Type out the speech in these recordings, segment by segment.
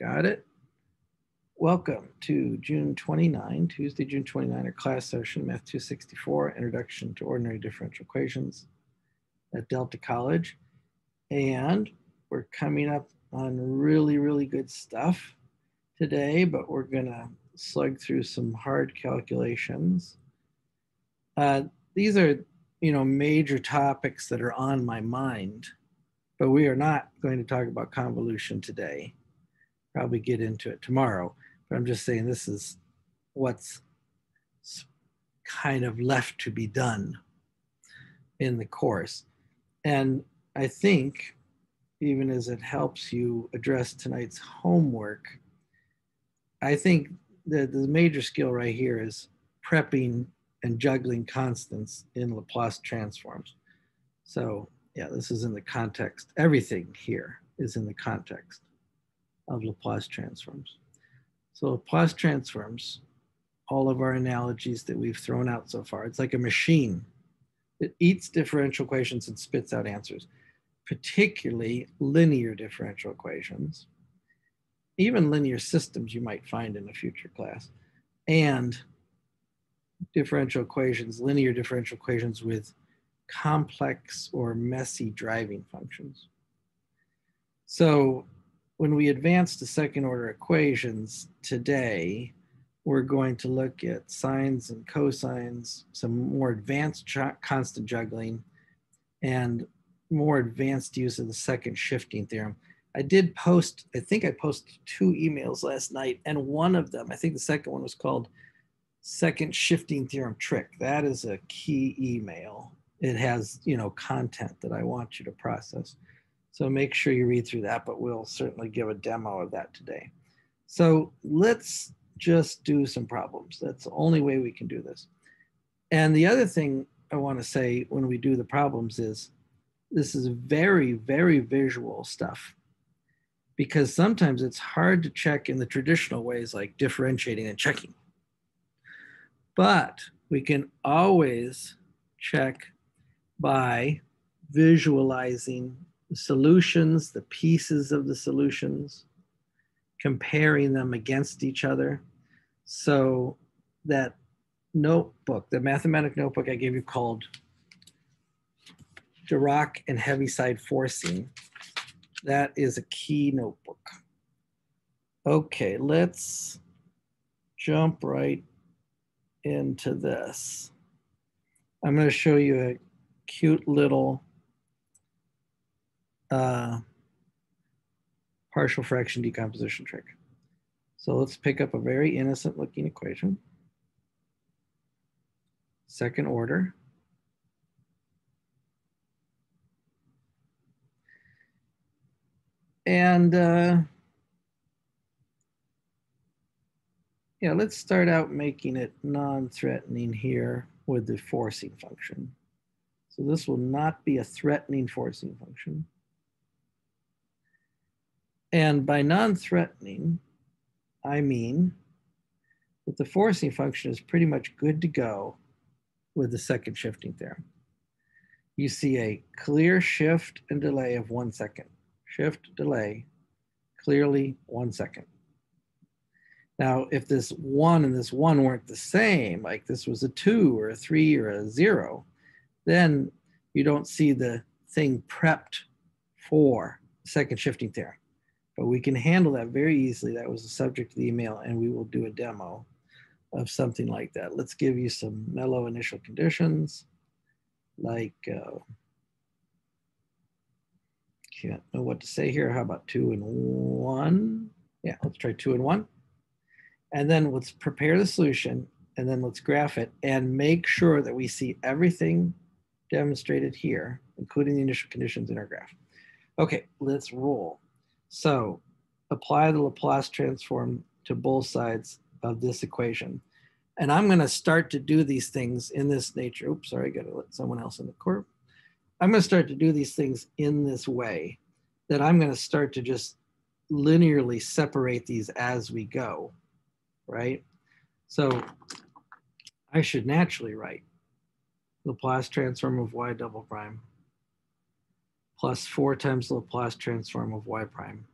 Got it? Welcome to June 29, Tuesday, June 29, our class session, Math 264, Introduction to Ordinary Differential Equations at Delta College. And we're coming up on really, really good stuff today, but we're gonna slug through some hard calculations. Uh, these are, you know, major topics that are on my mind, but we are not going to talk about convolution today probably get into it tomorrow. But I'm just saying this is what's kind of left to be done in the course. And I think, even as it helps you address tonight's homework, I think that the major skill right here is prepping and juggling constants in Laplace transforms. So yeah, this is in the context. Everything here is in the context of Laplace transforms. So Laplace transforms, all of our analogies that we've thrown out so far, it's like a machine that eats differential equations and spits out answers, particularly linear differential equations, even linear systems you might find in a future class, and differential equations, linear differential equations with complex or messy driving functions. So when we advance to second order equations today, we're going to look at sines and cosines, some more advanced constant juggling, and more advanced use of the second shifting theorem. I did post, I think I posted two emails last night, and one of them, I think the second one was called Second Shifting Theorem Trick. That is a key email. It has, you know, content that I want you to process. So make sure you read through that, but we'll certainly give a demo of that today. So let's just do some problems. That's the only way we can do this. And the other thing I want to say when we do the problems is this is very, very visual stuff because sometimes it's hard to check in the traditional ways like differentiating and checking. But we can always check by visualizing the solutions, the pieces of the solutions, comparing them against each other. So that notebook, the Mathematica notebook I gave you called Dirac and Heaviside Forcing, that is a key notebook. Okay, let's jump right into this. I'm going to show you a cute little uh, partial fraction decomposition trick. So let's pick up a very innocent looking equation. Second order. And uh, yeah, let's start out making it non-threatening here with the forcing function. So this will not be a threatening forcing function. And by non-threatening, I mean that the forcing function is pretty much good to go with the second shifting theorem. You see a clear shift and delay of one second. Shift, delay, clearly one second. Now, if this one and this one weren't the same, like this was a two or a three or a zero, then you don't see the thing prepped for second shifting theorem but we can handle that very easily. That was the subject of the email, and we will do a demo of something like that. Let's give you some mellow initial conditions, like, uh, can't know what to say here. How about two and one? Yeah, let's try two and one. And then let's prepare the solution, and then let's graph it and make sure that we see everything demonstrated here, including the initial conditions in our graph. Okay, let's roll. So apply the Laplace transform to both sides of this equation. And I'm gonna start to do these things in this nature. Oops, sorry, I gotta let someone else in the court. I'm gonna start to do these things in this way that I'm gonna start to just linearly separate these as we go, right? So I should naturally write Laplace transform of y double prime plus 4 times the Laplace transform of y prime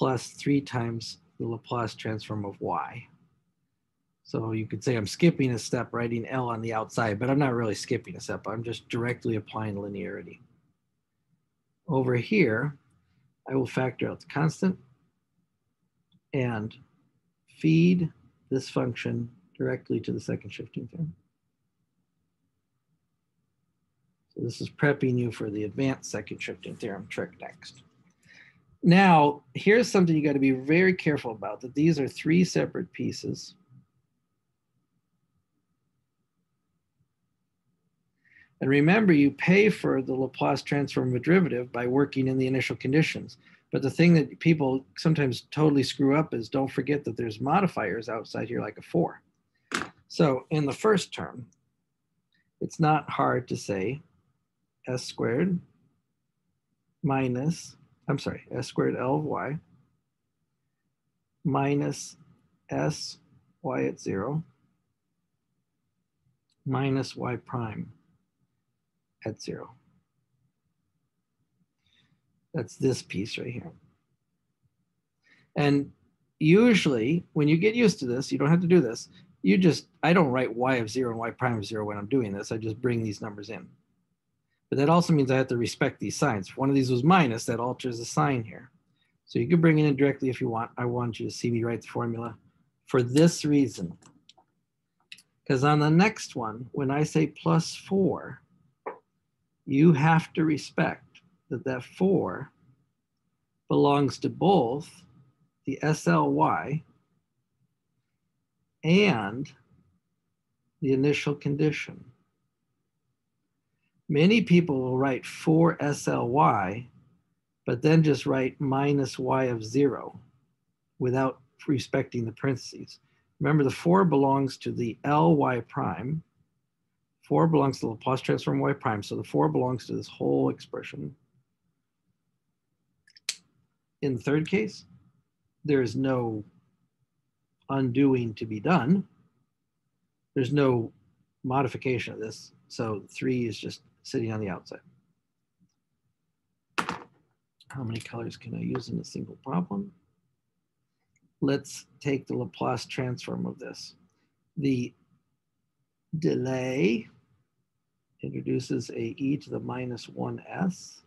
plus 3 times the Laplace transform of y. So you could say I'm skipping a step writing L on the outside, but I'm not really skipping a step. I'm just directly applying linearity. Over here, I will factor out the constant and feed this function directly to the second shifting theorem. So this is prepping you for the advanced second shifting theorem trick next. Now, here's something you got to be very careful about, that these are three separate pieces. And remember, you pay for the Laplace transform of a derivative by working in the initial conditions. But the thing that people sometimes totally screw up is don't forget that there's modifiers outside here like a four. So in the first term, it's not hard to say s squared minus, I'm sorry, s squared L of y minus s y at zero minus y prime at zero. That's this piece right here. And usually when you get used to this, you don't have to do this. You just, I don't write y of zero and y prime of zero when I'm doing this. I just bring these numbers in. But that also means I have to respect these signs. If one of these was minus, that alters the sign here. So you can bring it in directly if you want. I want you to see me write the formula for this reason. Because on the next one, when I say plus four, you have to respect that that 4 belongs to both the SLY and the initial condition. Many people will write 4 SLY, but then just write minus y of 0 without respecting the parentheses. Remember, the 4 belongs to the Ly prime. 4 belongs to the Laplace transform y prime, so the 4 belongs to this whole expression. In the third case, there is no undoing to be done. There's no modification of this. So three is just sitting on the outside. How many colors can I use in a single problem? Let's take the Laplace transform of this. The delay introduces a e to the minus 1s.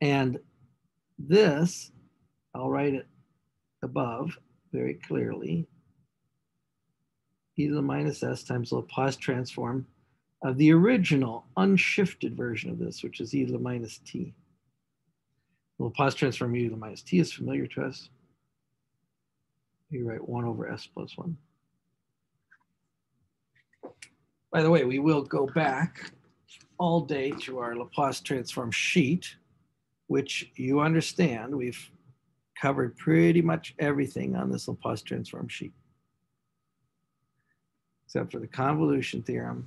And this, I'll write it above very clearly. e to the minus s times Laplace transform of the original unshifted version of this, which is e to the minus t. The Laplace transform e to the minus t is familiar to us. You write 1 over s plus 1. By the way, we will go back all day to our Laplace transform sheet which you understand we've covered pretty much everything on this Laplace transform sheet, except for the convolution theorem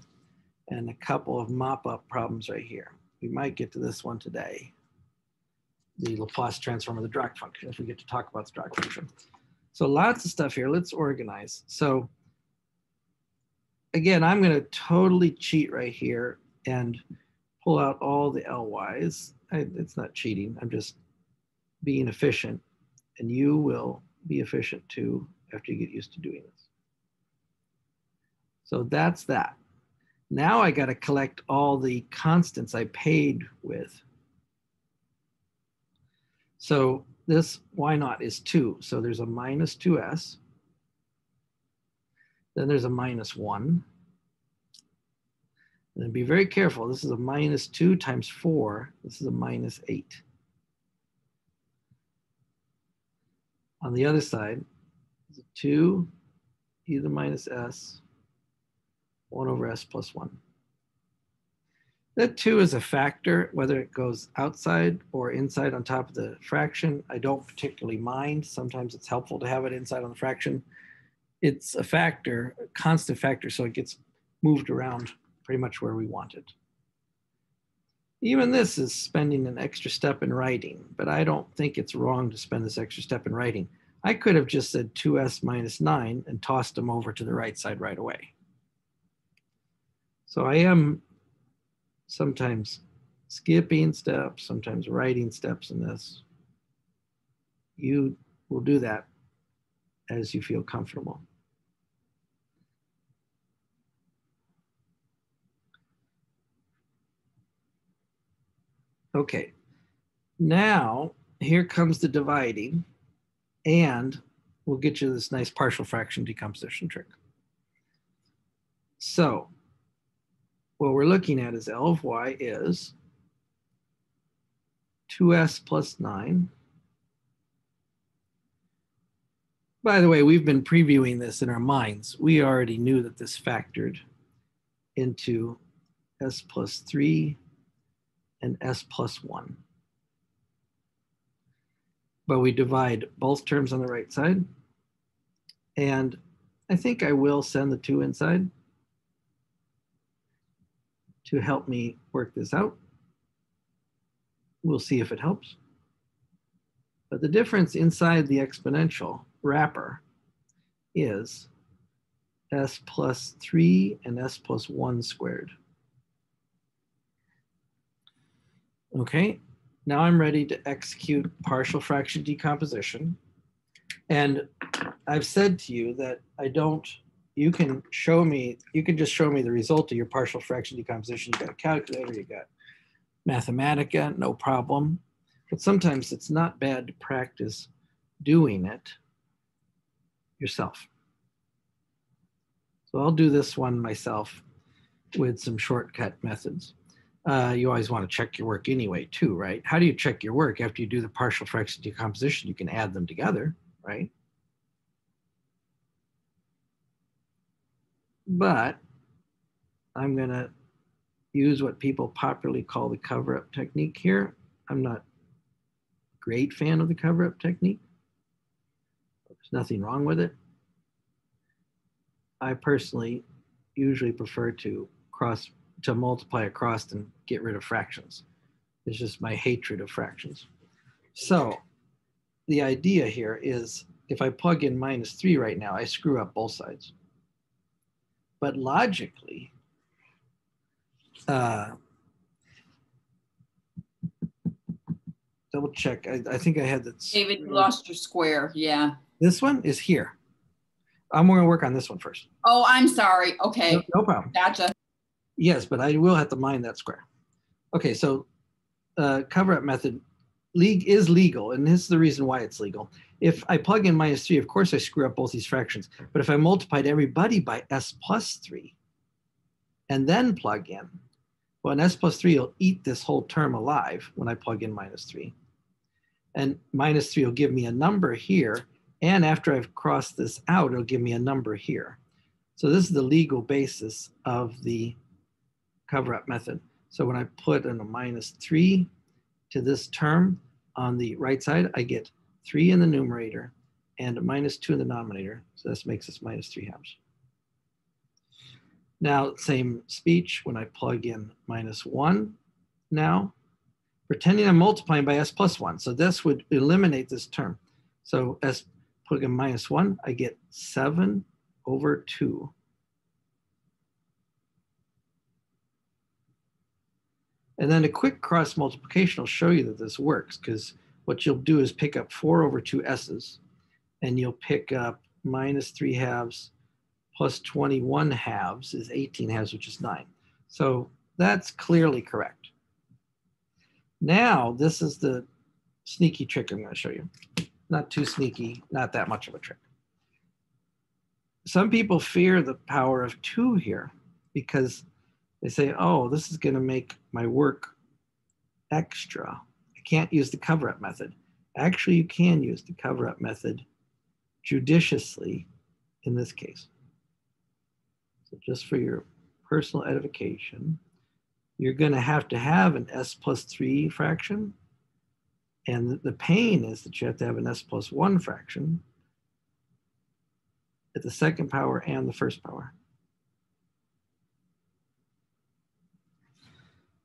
and a couple of mop-up problems right here. We might get to this one today, the Laplace transform of the Dirac function, if we get to talk about the Dirac function. So lots of stuff here. Let's organize. So again, I'm going to totally cheat right here and pull out all the LYs I, it's not cheating. I'm just being efficient, and you will be efficient too after you get used to doing this. So that's that. Now I got to collect all the constants I paid with. So this y naught is 2. So there's a minus 2s. Then there's a minus 1. And be very careful. This is a minus 2 times 4. This is a minus 8. On the other side, is a 2 e to the minus s, 1 over s plus 1. That 2 is a factor, whether it goes outside or inside on top of the fraction. I don't particularly mind. Sometimes it's helpful to have it inside on the fraction. It's a factor, a constant factor, so it gets moved around pretty much where we want it. Even this is spending an extra step in writing, but I don't think it's wrong to spend this extra step in writing. I could have just said 2s minus 9 and tossed them over to the right side right away. So I am sometimes skipping steps, sometimes writing steps in this. you will do that as you feel comfortable. Okay, now here comes the dividing and we'll get you this nice partial fraction decomposition trick. So what we're looking at is L of y is 2s plus 9. By the way, we've been previewing this in our minds. We already knew that this factored into s plus 3 and s plus 1. But we divide both terms on the right side. And I think I will send the 2 inside to help me work this out. We'll see if it helps. But the difference inside the exponential wrapper is s plus 3 and s plus 1 squared. Okay, now I'm ready to execute partial fraction decomposition. And I've said to you that I don't, you can show me, you can just show me the result of your partial fraction decomposition. You got a calculator, you got Mathematica, no problem. But sometimes it's not bad to practice doing it yourself. So I'll do this one myself with some shortcut methods uh, you always want to check your work anyway, too, right? How do you check your work after you do the partial fraction decomposition? You can add them together, right? But I'm going to use what people popularly call the cover-up technique here. I'm not a great fan of the cover-up technique. There's nothing wrong with it. I personally usually prefer to cross to multiply across and get rid of fractions. It's just my hatred of fractions. So the idea here is if I plug in minus three right now, I screw up both sides. But logically, uh, double check. I, I think I had that. David, you lost your square. Yeah. This one is here. I'm going to work on this one first. Oh, I'm sorry. Okay. No, no problem. Gotcha. Yes, but I will have to mind that square. Okay, so uh, cover-up method league is legal, and this is the reason why it's legal. If I plug in minus three, of course I screw up both these fractions. But if I multiplied everybody by s plus three, and then plug in, well, an s plus three will eat this whole term alive when I plug in minus three. And minus three will give me a number here, and after I've crossed this out, it'll give me a number here. So this is the legal basis of the cover up method. So when I put in a minus three to this term on the right side, I get three in the numerator and minus two in the denominator. So this makes us minus three halves. Now, same speech when I plug in minus one now, pretending I'm multiplying by s plus one. So this would eliminate this term. So s plug in minus one, I get seven over two And then a quick cross multiplication will show you that this works because what you'll do is pick up four over two s's and you'll pick up minus three halves plus 21 halves is 18 halves, which is nine. So that's clearly correct. Now, this is the sneaky trick I'm gonna show you. Not too sneaky, not that much of a trick. Some people fear the power of two here because they say, oh, this is going to make my work extra. I can't use the cover up method. Actually, you can use the cover up method judiciously in this case. So just for your personal edification, you're going to have to have an s plus 3 fraction. And the pain is that you have to have an s plus 1 fraction at the second power and the first power.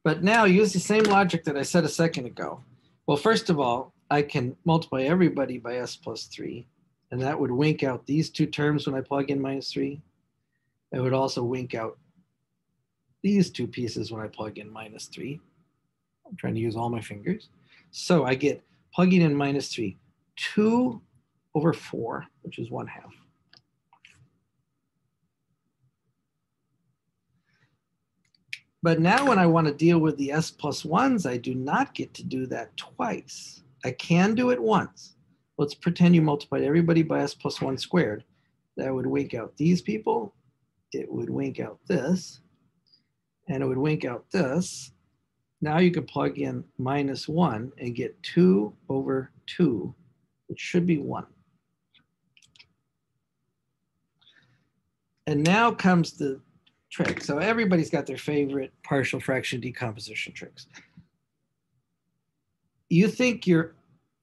But now use the same logic that I said a second ago. Well, first of all, I can multiply everybody by s plus 3, and that would wink out these two terms when I plug in minus 3. It would also wink out these two pieces when I plug in minus 3. I'm trying to use all my fingers. So I get plugging in minus 3, 2 over 4, which is 1 half. But now when I want to deal with the s 1s, I do not get to do that twice. I can do it once. Let's pretend you multiplied everybody by s plus 1 squared. That would wink out these people. It would wink out this. And it would wink out this. Now you can plug in minus 1 and get 2 over 2, which should be 1. And now comes the trick. So everybody's got their favorite partial fraction decomposition tricks. You think you're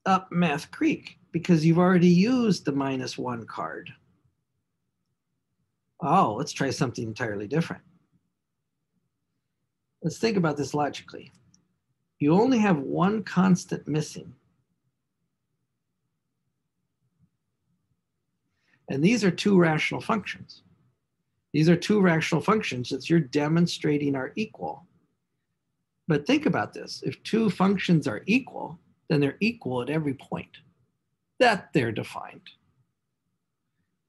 up Math Creek because you've already used the minus one card. Oh, let's try something entirely different. Let's think about this logically. You only have one constant missing. And these are two rational functions. These are two rational functions that you're demonstrating are equal. But think about this. If two functions are equal, then they're equal at every point that they're defined.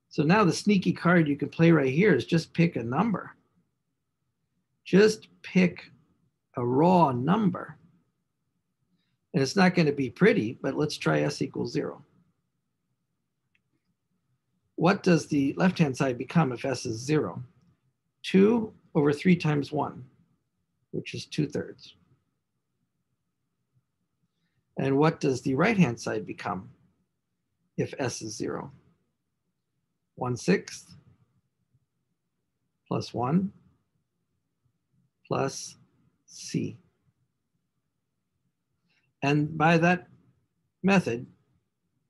So now the sneaky card you can play right here is just pick a number. Just pick a raw number. And it's not going to be pretty, but let's try s equals zero. What does the left-hand side become if s is zero? Two over three times one, which is two thirds. And what does the right-hand side become if s is zero? One sixth plus one plus c. And by that method,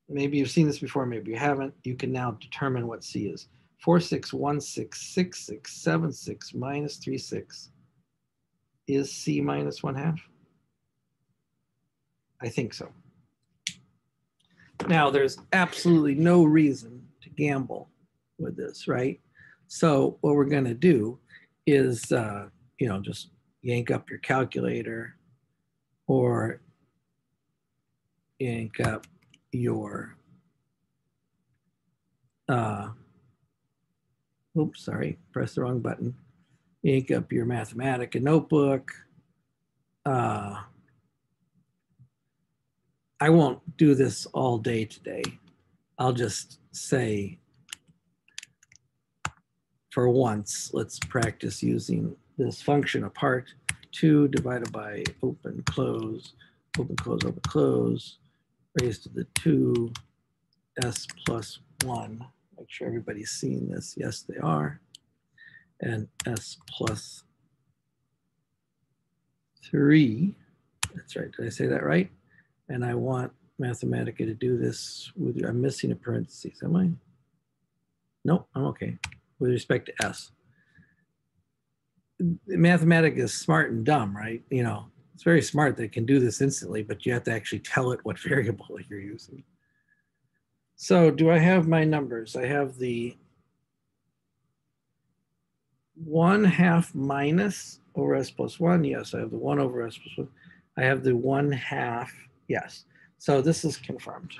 maybe you've seen this before, maybe you haven't, you can now determine what C is. 4, 6, 1, 6, 6, 6, 7, 6, minus 3, 6. Is C minus 1 half? I think so. Now, there's absolutely no reason to gamble with this, right? So what we're going to do is, uh, you know, just yank up your calculator or yank up your uh, oops, sorry, press the wrong button. Ink up your Mathematica notebook. Uh, I won't do this all day today. I'll just say, for once, let's practice using this function apart. 2 divided by open, close, open, close, open, close, raised to the 2 s plus 1. Make sure everybody's seeing this. Yes, they are. And s plus 3. That's right. Did I say that right? And I want Mathematica to do this with, I'm missing a parenthesis, am I? Nope, I'm okay. With respect to s. Mathematica is smart and dumb, right? You know, it's very smart that it can do this instantly, but you have to actually tell it what variable you're using. So do I have my numbers? I have the one half minus over s plus one. Yes, I have the one over s plus one. I have the one half, yes. So this is confirmed.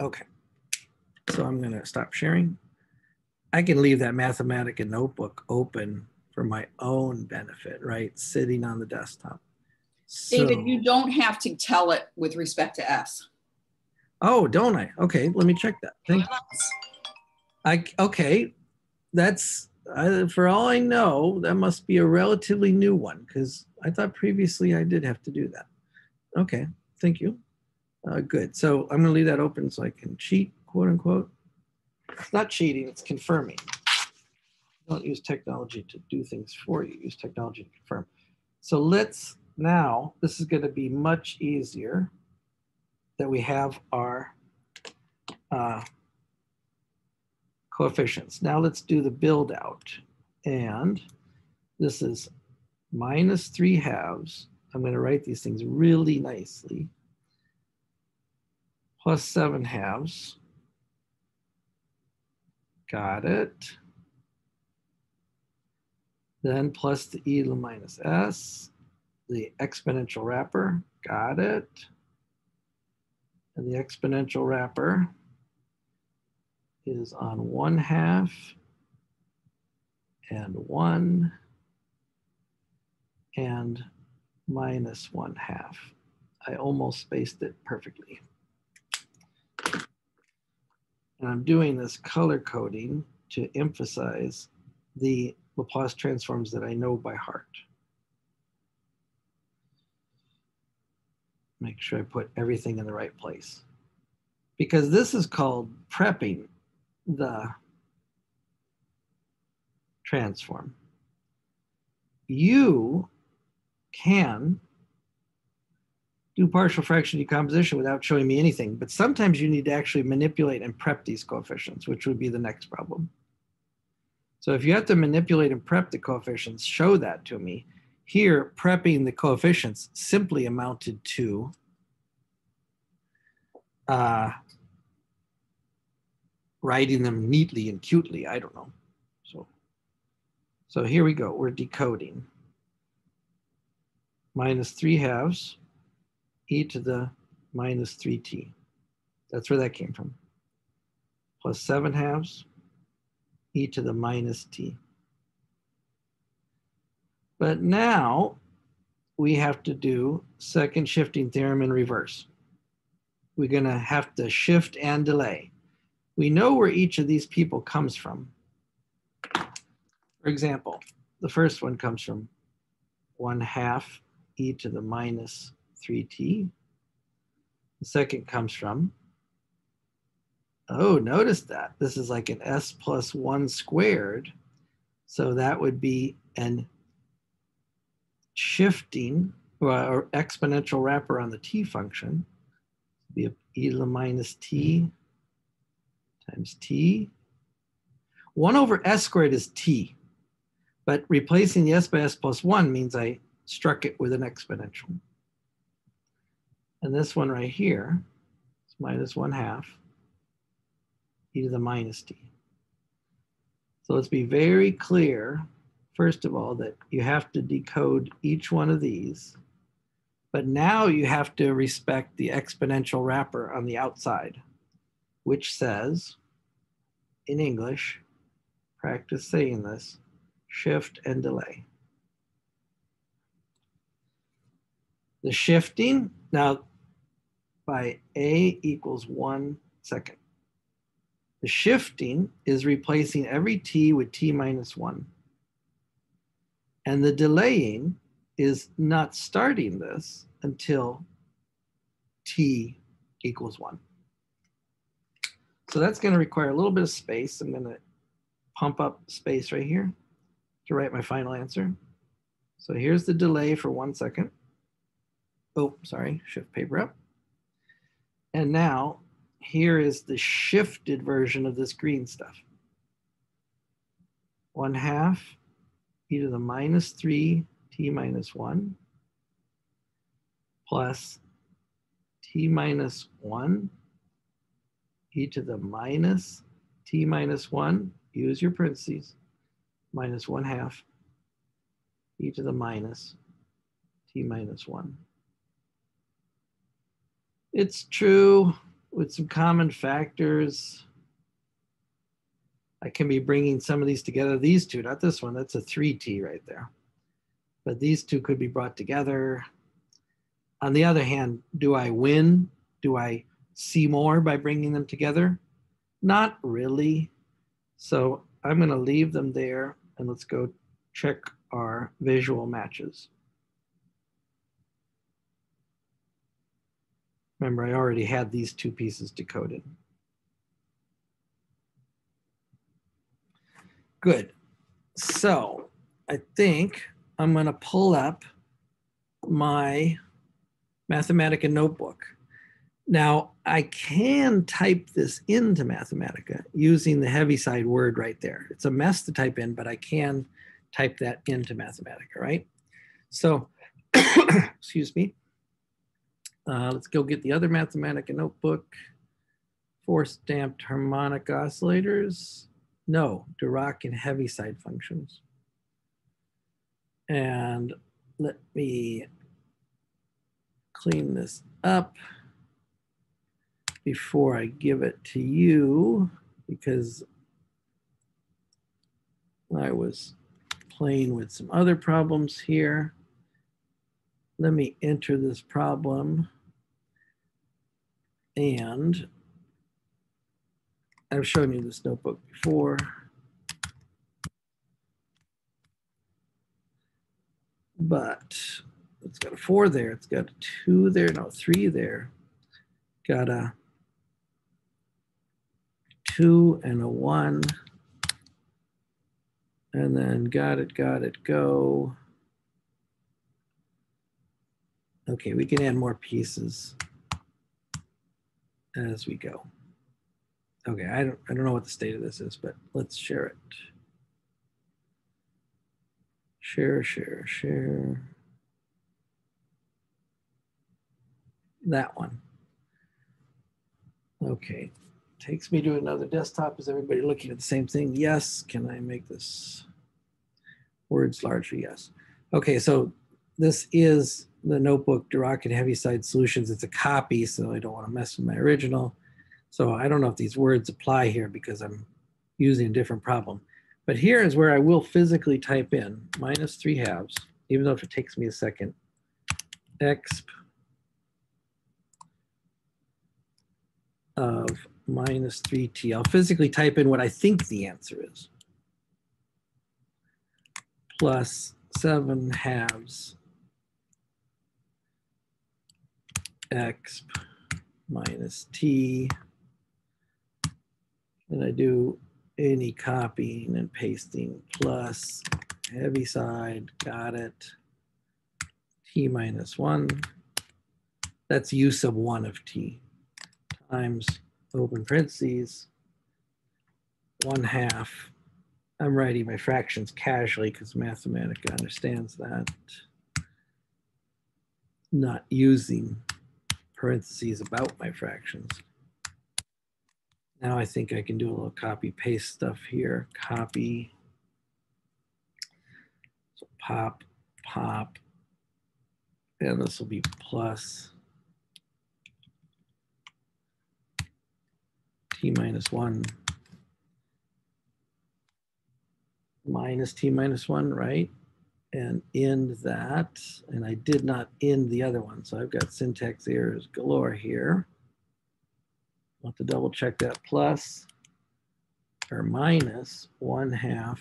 Okay, so I'm gonna stop sharing. I can leave that Mathematica notebook open for my own benefit, right? Sitting on the desktop. David, you don't have to tell it with respect to S. Oh, don't I? Okay, let me check that. Thank you. I okay, that's uh, for all I know, that must be a relatively new one because I thought previously I did have to do that. Okay, thank you. Uh, good. So I'm going to leave that open so I can cheat, quote unquote. It's not cheating, it's confirming. Don't use technology to do things for you, use technology to confirm. So let's now, this is going to be much easier that we have our uh, coefficients. Now let's do the build out. And this is minus 3 halves. I'm going to write these things really nicely. Plus 7 halves. Got it. Then plus the e to the minus s, the exponential wrapper, got it. And the exponential wrapper is on one half and one and minus one half. I almost spaced it perfectly. And I'm doing this color coding to emphasize the Laplace transforms that I know by heart. Make sure I put everything in the right place. Because this is called prepping the transform. You can do partial fraction decomposition without showing me anything, but sometimes you need to actually manipulate and prep these coefficients, which would be the next problem. So if you have to manipulate and prep the coefficients, show that to me. Here, prepping the coefficients simply amounted to uh, writing them neatly and cutely. I don't know. So, so here we go. We're decoding. Minus 3 halves e to the minus 3t. That's where that came from. Plus 7 halves e to the minus t. But now we have to do second shifting theorem in reverse. We're going to have to shift and delay. We know where each of these people comes from. For example, the first one comes from 1 half e to the minus 3t. The second comes from, oh, notice that. This is like an s plus 1 squared. So that would be an shifting uh, or exponential wrapper on the t function. Be e to the minus t times t. 1 over s squared is t, but replacing the s by s plus 1 means I struck it with an exponential. And this one right here is minus 1 half e to the minus t. So let's be very clear, first of all, that you have to decode each one of these. But now you have to respect the exponential wrapper on the outside, which says, in English, practice saying this, shift and delay. The shifting, now by A equals one second. The shifting is replacing every t with t minus one. And the delaying is not starting this until t equals one. So that's gonna require a little bit of space. I'm gonna pump up space right here to write my final answer. So here's the delay for one second. Oh, sorry, shift paper up. And now here is the shifted version of this green stuff. One half e to the minus three t minus one plus t minus one e to the minus t minus one, use your parentheses, minus one half e to the minus t minus one. It's true with some common factors. I can be bringing some of these together. These two, not this one, that's a 3T right there. But these two could be brought together. On the other hand, do I win? Do I see more by bringing them together? Not really. So I'm going to leave them there and let's go check our visual matches. Remember, I already had these two pieces decoded. Good. So I think I'm going to pull up my Mathematica notebook. Now, I can type this into Mathematica using the Heaviside word right there. It's a mess to type in, but I can type that into Mathematica, right? So, excuse me. Uh, let's go get the other Mathematica notebook. Forced damped harmonic oscillators. No, Dirac and Heaviside functions. And let me clean this up. before I give it to you because I was playing with some other problems here. Let me enter this problem. And I've shown you this notebook before. But it's got a four there, it's got a two there, no, three there. Got a two and a one. And then got it, got it, go. Okay, we can add more pieces as we go. Okay, I don't, I don't know what the state of this is, but let's share it. Share, share, share. That one. Okay, takes me to another desktop. Is everybody looking at the same thing? Yes. Can I make this words larger? Yes. Okay, so this is the notebook Dirac and Heaviside Solutions. It's a copy, so I don't want to mess with my original. So I don't know if these words apply here because I'm using a different problem. But here is where I will physically type in minus three halves, even though if it takes me a second, exp of minus 3t. I'll physically type in what I think the answer is. Plus 7 halves exp minus t. And I do any copying and pasting plus Heaviside, got it, t minus 1. That's u sub 1 of t times open parentheses, 1 half. I'm writing my fractions casually because Mathematica understands that. Not using parentheses about my fractions. Now I think I can do a little copy paste stuff here. Copy, so pop, pop, and this will be plus t minus 1 minus t minus 1, right? And end that. And I did not end the other one. So I've got syntax errors galore here. I'll have to double check that plus or minus 1 half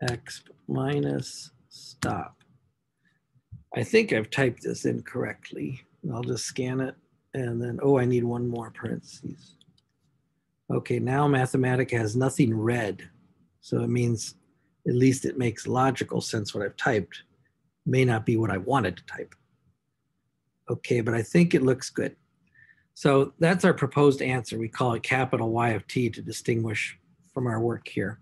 x minus stop. I think I've typed this incorrectly. I'll just scan it and then, oh, I need one more parentheses. Okay, now Mathematica has nothing red. So it means at least it makes logical sense what I've typed. May not be what I wanted to type. Okay, but I think it looks good. So that's our proposed answer. We call it capital Y of t to distinguish from our work here.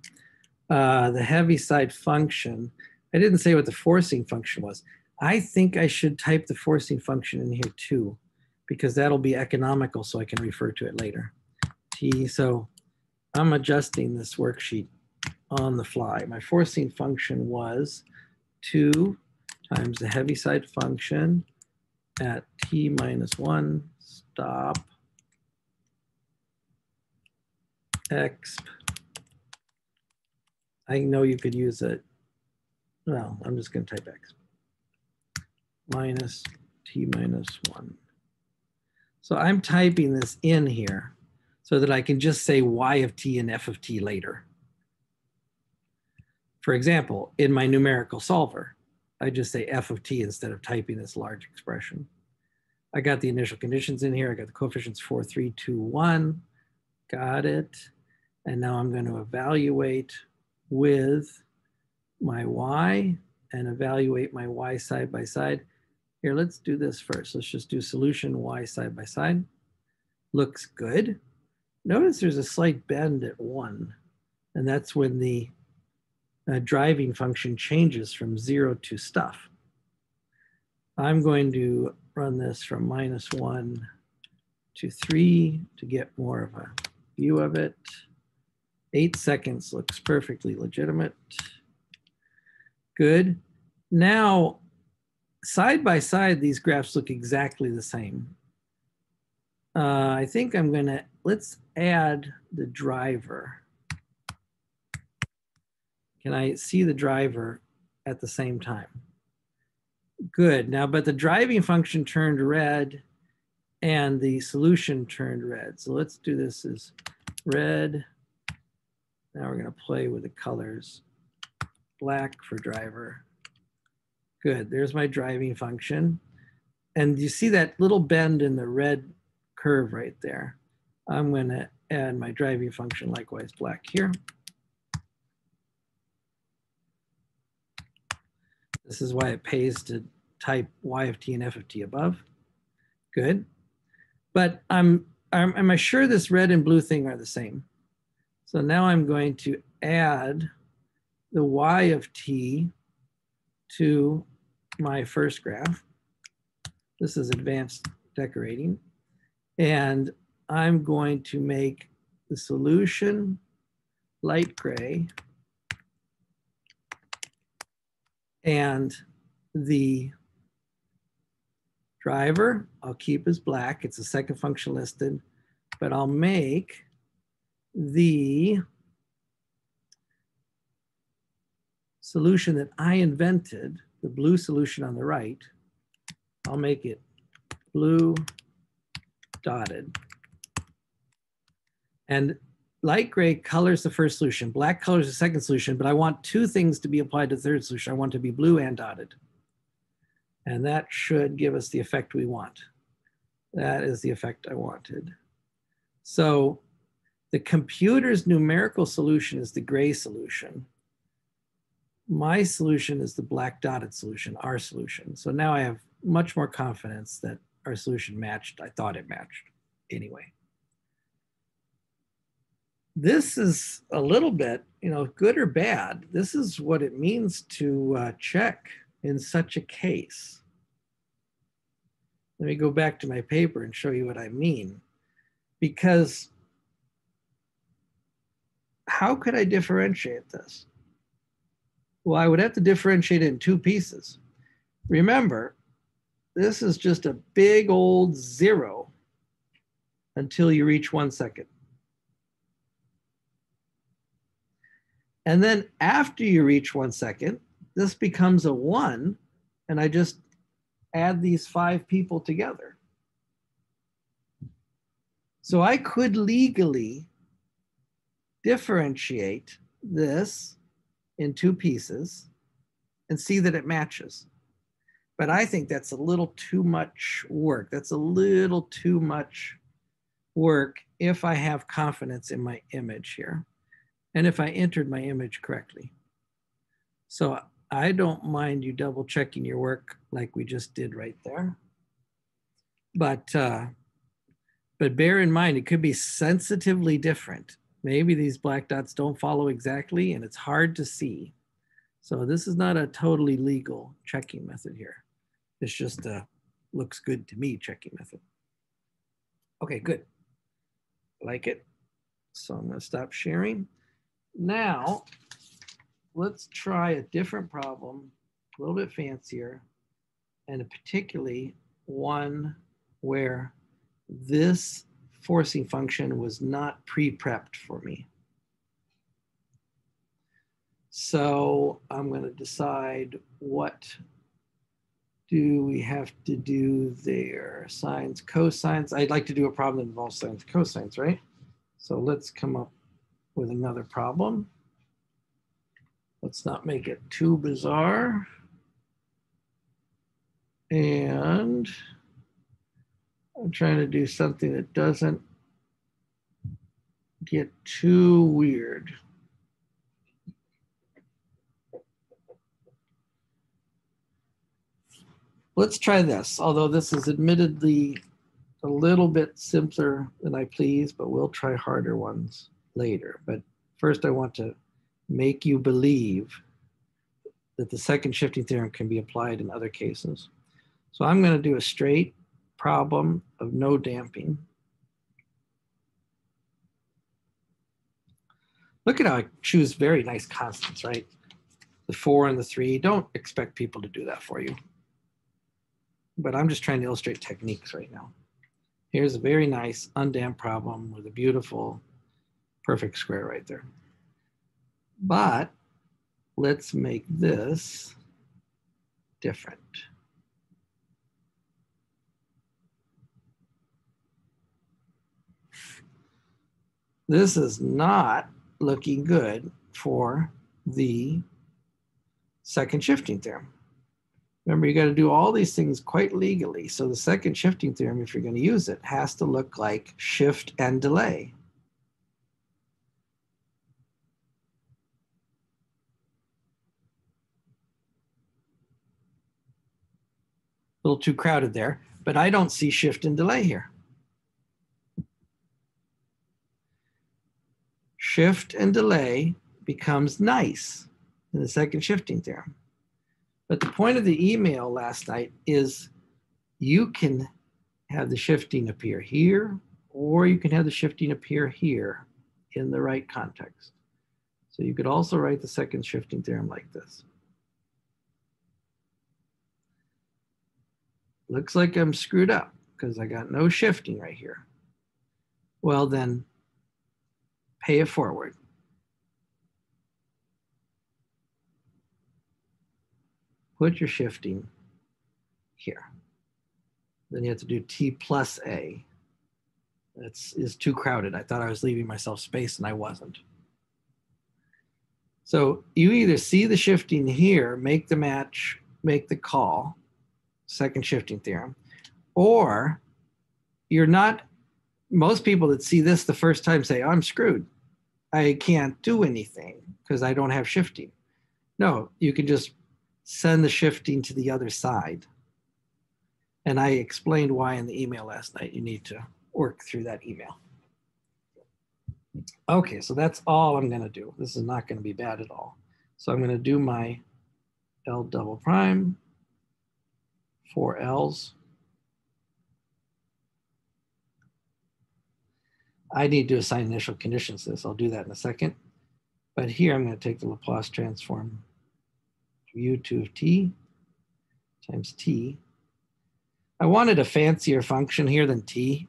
Uh, the Heaviside function, I didn't say what the forcing function was. I think I should type the forcing function in here too, because that'll be economical so I can refer to it later. T, so I'm adjusting this worksheet on the fly. My forcing function was 2 times the Heaviside function at t minus 1 stop exp. I know you could use it. Well, I'm just going to type x minus t minus 1. So I'm typing this in here so that I can just say y of t and f of t later. For example, in my numerical solver, I just say f of t instead of typing this large expression. I got the initial conditions in here. I got the coefficients 4, 3, 2, 1. Got it. And now I'm going to evaluate with my y and evaluate my y side by side. Here, let's do this first. Let's just do solution y side by side. Looks good. Notice there's a slight bend at 1, and that's when the uh, driving function changes from 0 to stuff. I'm going to run this from minus one to three to get more of a view of it. Eight seconds looks perfectly legitimate. Good. Now, side by side, these graphs look exactly the same. uh, I think I'm gonna, let's add the driver. Can I see the driver at the same time? Good, now, but the driving function turned red and the solution turned red. So let's do this as red. Now we're gonna play with the colors. Black for driver. Good, there's my driving function. And you see that little bend in the red curve right there. I'm gonna add my driving function likewise black here. This is why it pays to type y of t and f of t above. Good. But I'm, I'm, am I sure this red and blue thing are the same? So now I'm going to add the y of t to my first graph. This is advanced decorating. And I'm going to make the solution light gray and the driver I'll keep as black. It's the second function listed, but I'll make the solution that I invented, the blue solution on the right, I'll make it blue dotted. And light gray colors the first solution, black colors the second solution, but I want two things to be applied to the third solution. I want to be blue and dotted. And that should give us the effect we want. That is the effect I wanted. So the computer's numerical solution is the gray solution. My solution is the black dotted solution, our solution. So now I have much more confidence that our solution matched. I thought it matched anyway. This is a little bit, you know, good or bad. This is what it means to uh, check in such a case. Let me go back to my paper and show you what I mean. Because how could I differentiate this? Well, I would have to differentiate it in two pieces. Remember, this is just a big old zero until you reach one second. And then after you reach one second, this becomes a one, and I just add these five people together. So I could legally differentiate this in two pieces and see that it matches. But I think that's a little too much work. That's a little too much work if I have confidence in my image here and if I entered my image correctly. So I don't mind you double checking your work like we just did right there. But, uh, but bear in mind, it could be sensitively different. Maybe these black dots don't follow exactly and it's hard to see. So this is not a totally legal checking method here. It's just a looks good to me checking method. Okay, good. Like it. So I'm gonna stop sharing. Now, let's try a different problem, a little bit fancier, and particularly one where this forcing function was not pre-prepped for me. So I'm going to decide what do we have to do there? Sines, cosines. I'd like to do a problem that involves sines, cosines, right? So let's come up with another problem. Let's not make it too bizarre. And I'm trying to do something that doesn't get too weird. Let's try this, although this is admittedly a little bit simpler than I please, but we'll try harder ones later. But first I want to make you believe that the second shifting theorem can be applied in other cases. So I'm going to do a straight problem of no damping. Look at how I choose very nice constants, right? The four and the three. Don't expect people to do that for you. But I'm just trying to illustrate techniques right now. Here's a very nice undamped problem with a beautiful perfect square right there. But let's make this different. This is not looking good for the second shifting theorem. Remember, you got to do all these things quite legally. So the second shifting theorem, if you're going to use it, has to look like shift and delay. Little too crowded there, but I don't see shift and delay here. Shift and delay becomes nice in the second shifting theorem. But the point of the email last night is you can have the shifting appear here, or you can have the shifting appear here in the right context. So you could also write the second shifting theorem like this. Looks like I'm screwed up because I got no shifting right here. Well, then pay it forward. put your shifting here. Then you have to do T plus A. That's is too crowded. I thought I was leaving myself space and I wasn't. So you either see the shifting here, make the match, make the call, second shifting theorem, or you're not, most people that see this the first time say, I'm screwed. I can't do anything because I don't have shifting. No, you can just send the shifting to the other side. And I explained why in the email last night. You need to work through that email. Okay, so that's all I'm gonna do. This is not gonna be bad at all. So I'm gonna do my L double prime, four L's. I need to assign initial conditions to this. I'll do that in a second. But here I'm gonna take the Laplace transform u2 of t times t. I wanted a fancier function here than t,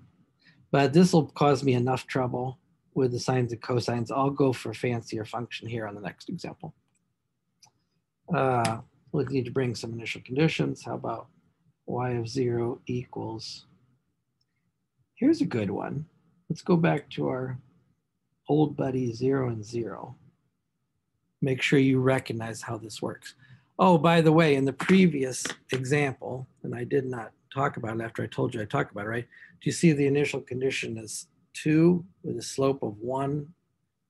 but this will cause me enough trouble with the sines and cosines. I'll go for a fancier function here on the next example. Uh, we need to bring some initial conditions. How about y of zero equals, here's a good one. Let's go back to our old buddy zero and zero. Make sure you recognize how this works. Oh, by the way, in the previous example, and I did not talk about it after I told you I talked about it, right? Do you see the initial condition is two with a slope of one,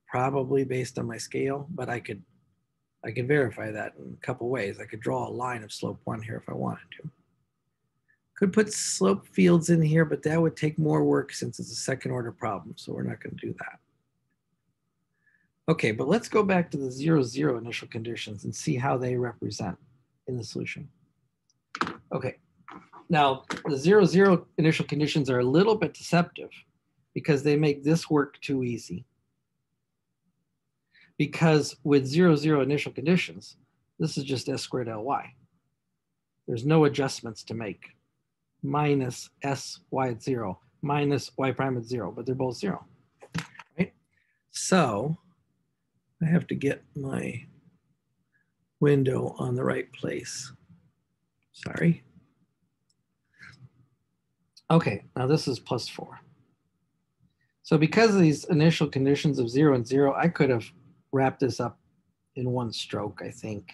probably based on my scale, but I could I could verify that in a couple ways. I could draw a line of slope one here if I wanted to. Could put slope fields in here, but that would take more work since it's a second order problem. So we're not gonna do that. Okay, but let's go back to the zero, zero initial conditions and see how they represent in the solution. Okay, now the zero, zero initial conditions are a little bit deceptive because they make this work too easy. Because with zero, zero initial conditions, this is just s squared ly. There's no adjustments to make. Minus s y at zero, minus y prime at zero, but they're both zero, right? So I have to get my window on the right place. Sorry. Okay, now this is plus four. So because of these initial conditions of zero and zero, I could have wrapped this up in one stroke, I think.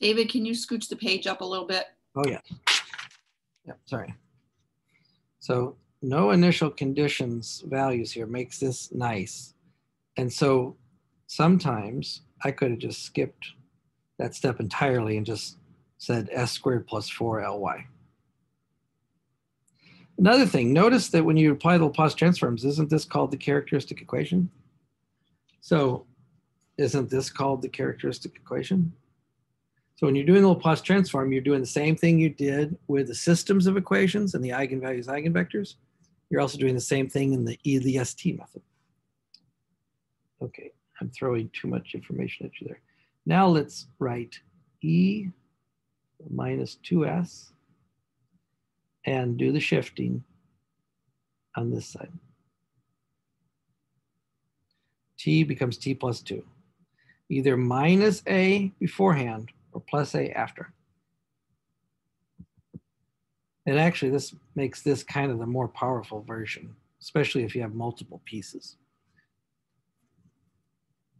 David, can you scooch the page up a little bit? Oh yeah. Yeah, sorry. So no initial conditions values here makes this nice. And so sometimes I could have just skipped that step entirely and just said s squared plus 4ly. Another thing, notice that when you apply the Laplace transforms, isn't this called the characteristic equation? So isn't this called the characteristic equation? So when you're doing the Laplace transform, you're doing the same thing you did with the systems of equations and the eigenvalues, eigenvectors. You're also doing the same thing in the E the ST method. Okay, I'm throwing too much information at you there. Now let's write E minus 2S and do the shifting on this side. t becomes t plus 2. Either minus a beforehand or plus a after. And actually, this makes this kind of the more powerful version, especially if you have multiple pieces.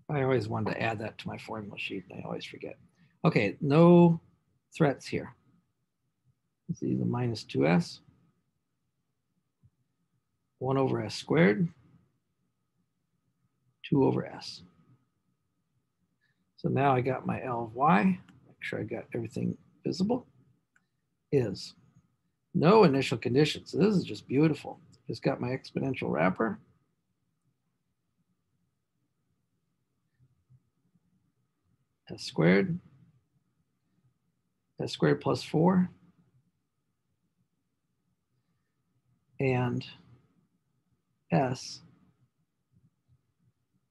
I always wanted to add that to my formula sheet, and I always forget. Okay, no threats here. See the minus 2s. 1 over s squared, 2 over s. So now I got my L of y, make sure I got everything visible, is no initial conditions. So this is just beautiful. Just got my exponential wrapper. S squared, S squared plus four, and S,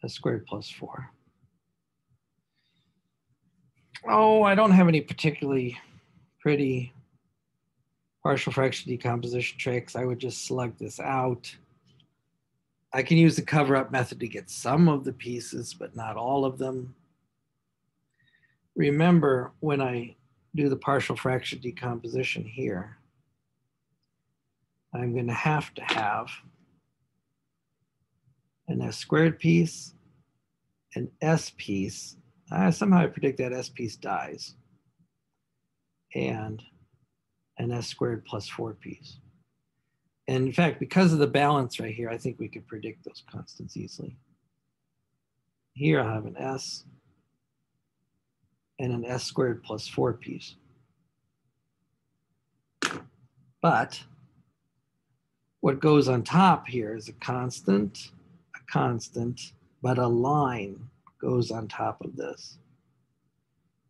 S squared plus four. Oh, I don't have any particularly pretty partial fraction decomposition tricks. I would just slug this out. I can use the cover up method to get some of the pieces, but not all of them. Remember when I do the partial fraction decomposition here, I'm going to have to have an S squared piece, an S piece. Uh, somehow I predict that S piece dies. And an S squared plus four piece. And in fact, because of the balance right here, I think we could predict those constants easily. Here I have an S and an S squared plus four piece. But what goes on top here is a constant, a constant, but a line goes on top of this.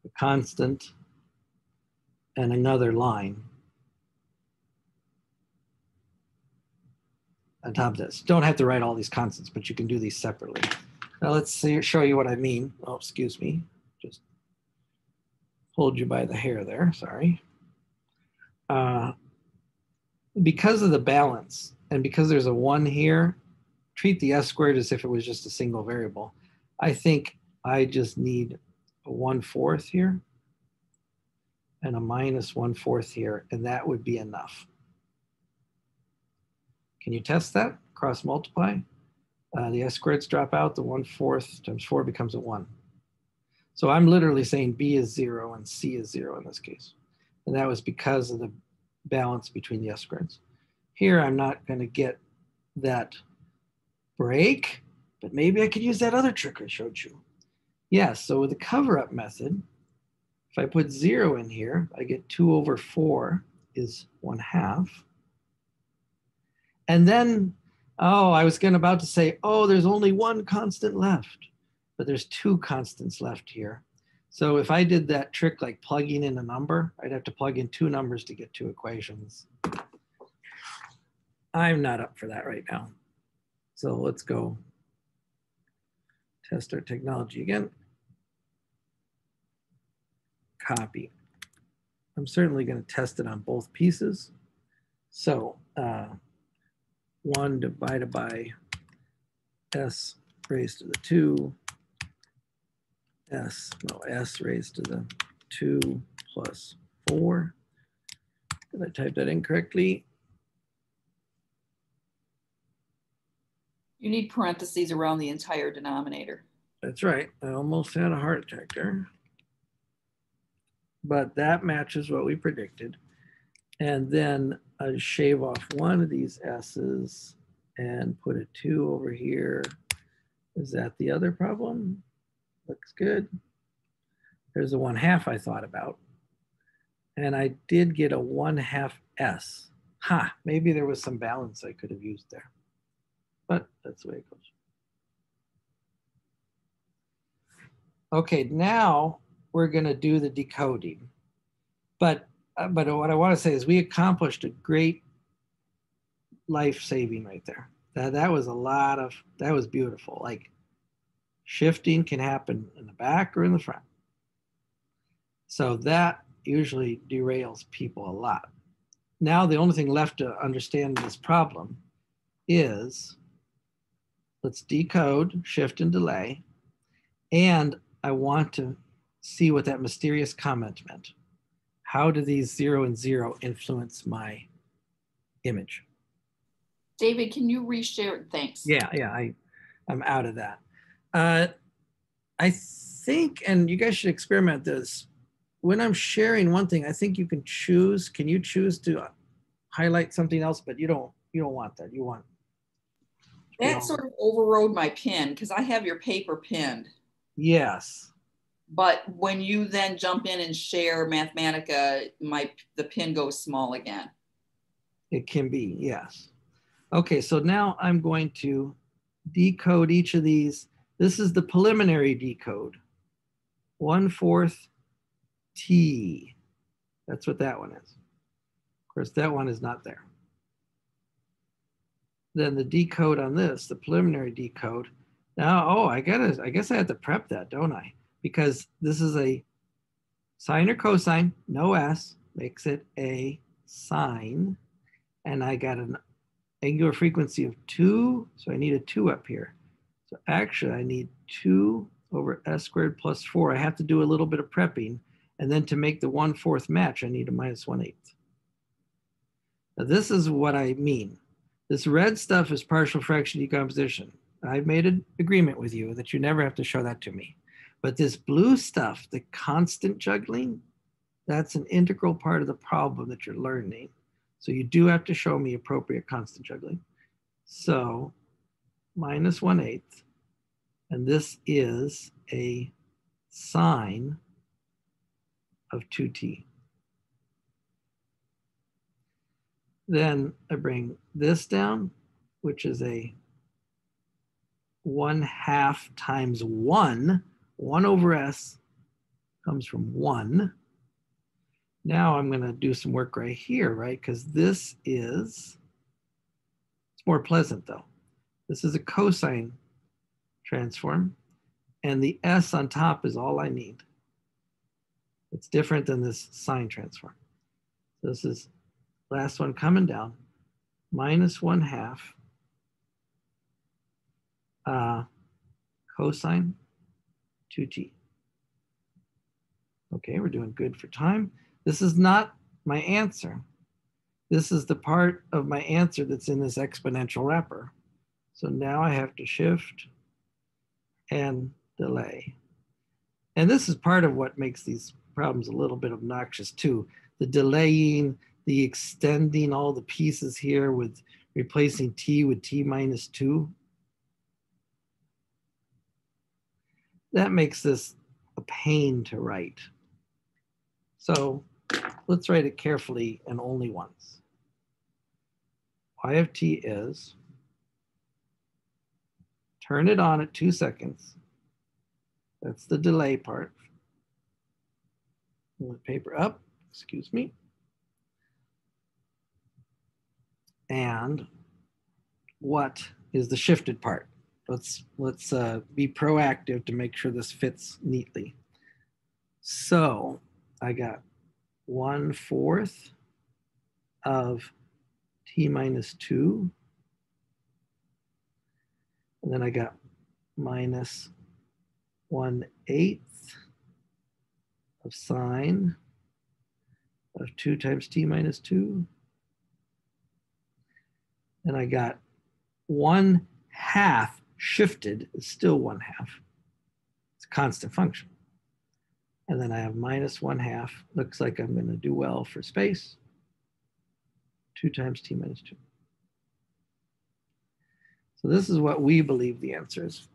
A constant and another line on top of this. Don't have to write all these constants, but you can do these separately. Now let's see, show you what I mean. Oh, excuse me. Just hold you by the hair there, sorry. Uh, because of the balance and because there's a one here, treat the s squared as if it was just a single variable. I think I just need a one fourth here and a minus one fourth here, and that would be enough. Can you test that? Cross multiply. Uh, the s squareds drop out, the one fourth times four becomes a one. So I'm literally saying b is zero and c is zero in this case. And that was because of the balance between the s squareds. Here I'm not gonna get that break, but maybe I could use that other trick I showed you. Yes, so with the cover up method, if I put zero in here, I get two over four is one half. And then, oh, I was gonna about to say, oh, there's only one constant left, but there's two constants left here. So if I did that trick like plugging in a number, I'd have to plug in two numbers to get two equations. I'm not up for that right now. So let's go test our technology again. Copy. I'm certainly going to test it on both pieces. So uh, 1 divided by s raised to the 2, s, no, s raised to the 2 plus 4. Did I type that incorrectly? You need parentheses around the entire denominator. That's right. I almost had a heart attack there. But that matches what we predicted. And then I shave off one of these S's and put a two over here. Is that the other problem? Looks good. There's a one half I thought about. And I did get a one half S. Ha, huh, maybe there was some balance I could have used there but that's the way it goes. Okay, now we're going to do the decoding. But, uh, but what I want to say is we accomplished a great life saving right there. That, that was a lot of, that was beautiful. Like shifting can happen in the back or in the front. So that usually derails people a lot. Now the only thing left to understand this problem is, let's decode, shift and delay. And I want to see what that mysterious comment meant. How do these zero and zero influence my image? David, can you reshare? Thanks. Yeah, yeah, I, I'm out of that. Uh, I think, and you guys should experiment this. When I'm sharing one thing, I think you can choose. Can you choose to highlight something else? But you don't. You don't want that. You want. You know, That sort of overrode my pin because I have your paper pinned. Yes. But when you then jump in and share Mathematica, my the pin goes small again. It can be, yes. Okay, so now I'm going to decode each of these. This is the preliminary decode. One fourth T. That's what that one is. Of course, that one is not there. Then the decode on this, the preliminary decode. Now, oh, I gotta, I guess I have to prep that, don't I? Because this is a sine or cosine, no S, makes it a sine and I got an angular frequency of two, so I need a two up here. So actually I need two over s squared plus four. I have to do a little bit of prepping. And then to make the one fourth match, I need a minus one eighth. Now this is what I mean. This red stuff is partial fraction decomposition. I've made an agreement with you that you never have to show that to me. But this blue stuff, the constant juggling, that's an integral part of the problem that you're learning. So you do have to show me appropriate constant juggling. So minus one eighth, and this is a sine of 2t. Then I bring this down, which is a one half times one, one over s comes from one. Now I'm gonna do some work right here, right? Because this is, it's more pleasant though. This is a cosine transform and the s on top is all I need. It's different than this sine transform. This is last one coming down, minus one half uh, cosine 2t. Okay, we're doing good for time. This is not my answer. This is the part of my answer that's in this exponential wrapper. So now I have to shift and delay. And this is part of what makes these problems a little bit obnoxious too. The delaying, the extending all the pieces here with replacing t with t minus 2. That makes this a pain to write. So let's write it carefully and only once. y of t is, turn it on at two seconds. That's the delay part. The paper up, excuse me. And what is the shifted part? Let's, let's uh, be proactive to make sure this fits neatly. So I got one fourth of t minus two. And then I got minus one eighth of sine of two times t minus two. And I got one half shifted still one half. It's a constant function. And then I have minus one half. Looks like I'm going to do well for space. Two times t minus two. So this is what we believe the answer is.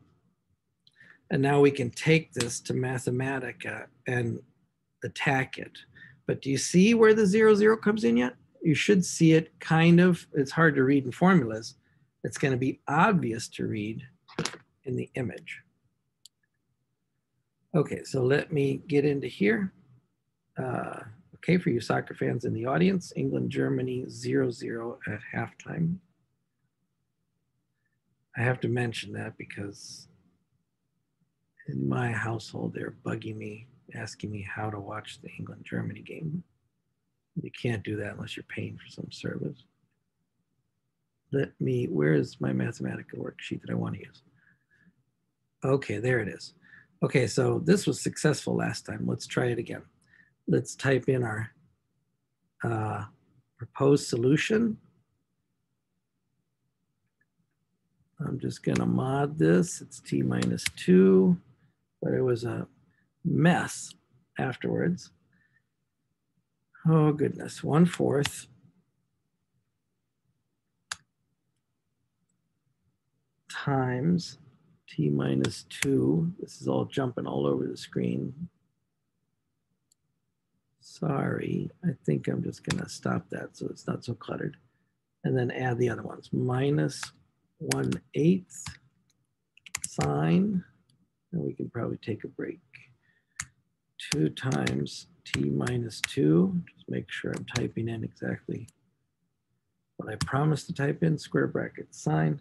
And now we can take this to Mathematica and attack it. But do you see where the zero zero comes in yet? You should see it kind of, it's hard to read in formulas. It's going to be obvious to read in the image. Okay, so let me get into here. Uh, okay, for you soccer fans in the audience, England, Germany 0-0 at halftime. I have to mention that because in my household, they're bugging me, asking me how to watch the England-Germany game. You can't do that unless you're paying for some service. let me, where is my Mathematica worksheet that I want to use? Okay, there it is. Okay, so this was successful last time. Let's try it again. Let's type in our uh, proposed solution. I'm just gonna mod this. It's t minus two, but it was a mess afterwards. Oh goodness, one fourth times t minus 2. This is all jumping all over the screen. Sorry, I think I'm just going to stop that so it's not so cluttered. And then add the other ones. Minus 1 eighth sine, and we can probably take a break. 2 times t minus 2. Just make sure I'm typing in exactly what I promised to type in, square bracket sine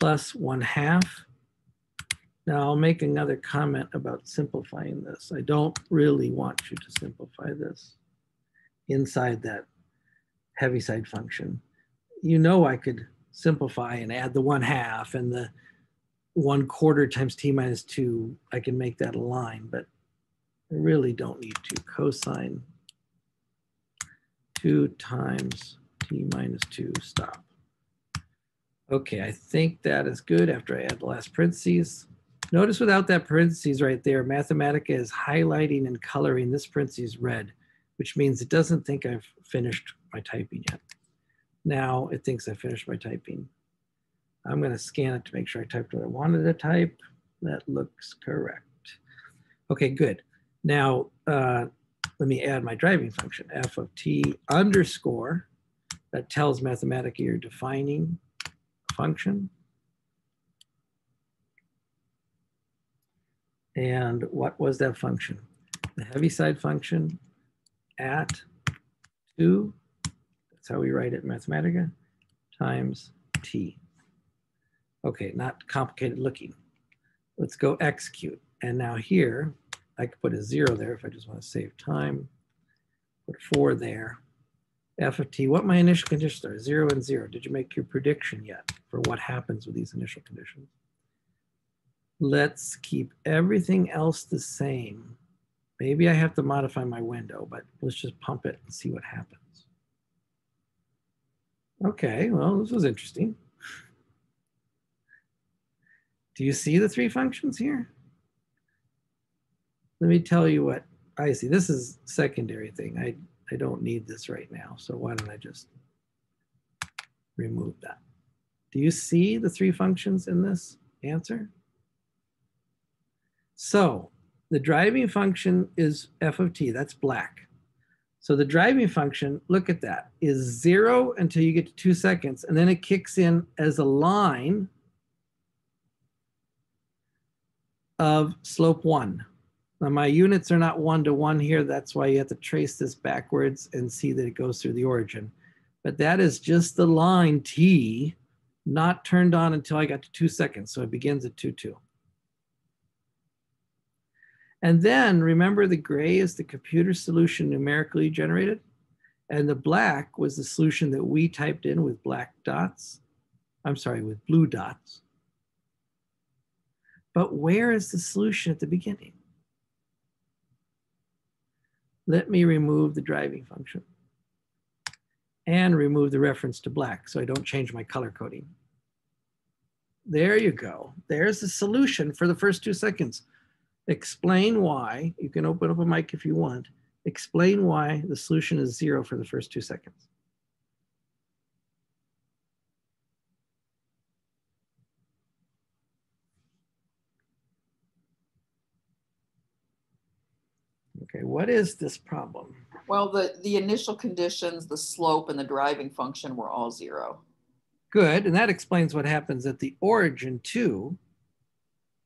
plus 1 half. Now I'll make another comment about simplifying this. I don't really want you to simplify this inside that Heaviside function. You know I could simplify and add the 1 half and the 1 quarter times t minus 2. I can make that a line, but I really don't need to. Cosine 2 times t minus 2, stop. Okay, I think that is good after I add the last parentheses. Notice without that parentheses right there, Mathematica is highlighting and coloring this parentheses red, which means it doesn't think I've finished my typing yet. Now it thinks I finished my typing. I'm gonna scan it to make sure I typed what I wanted to type. That looks correct. Okay, good. Now, uh, let me add my driving function, f of t underscore. That tells Mathematica you're defining a function. And what was that function? The Heaviside function at 2, that's how we write it in Mathematica, times t. Okay, not complicated looking. Let's go execute. And now here, I could put a zero there if I just want to save time. Put four there f of t, what my initial conditions are, zero and zero. Did you make your prediction yet for what happens with these initial conditions? Let's keep everything else the same. Maybe I have to modify my window, but let's just pump it and see what happens. Okay, well, this was interesting. Do you see the three functions here? Let me tell you what I see. This is secondary thing. I I don't need this right now. So why don't I just remove that? Do you see the three functions in this answer? So the driving function is f of t, that's black. So the driving function, look at that, is zero until you get to two seconds, and then it kicks in as a line of slope one. Now my units are not one to one here. That's why you have to trace this backwards and see that it goes through the origin. But that is just the line T, not turned on until I got to two seconds. So it begins at two, two. And then remember the gray is the computer solution numerically generated. And the black was the solution that we typed in with black dots. I'm sorry, with blue dots. But where is the solution at the beginning? Let me remove the driving function and remove the reference to black so I don't change my color coding. There you go. There's the solution for the first two seconds. Explain why, you can open up a mic if you want, explain why the solution is zero for the first two seconds. What is this problem? Well, the, the initial conditions, the slope and the driving function were all zero. Good, and that explains what happens at the origin too,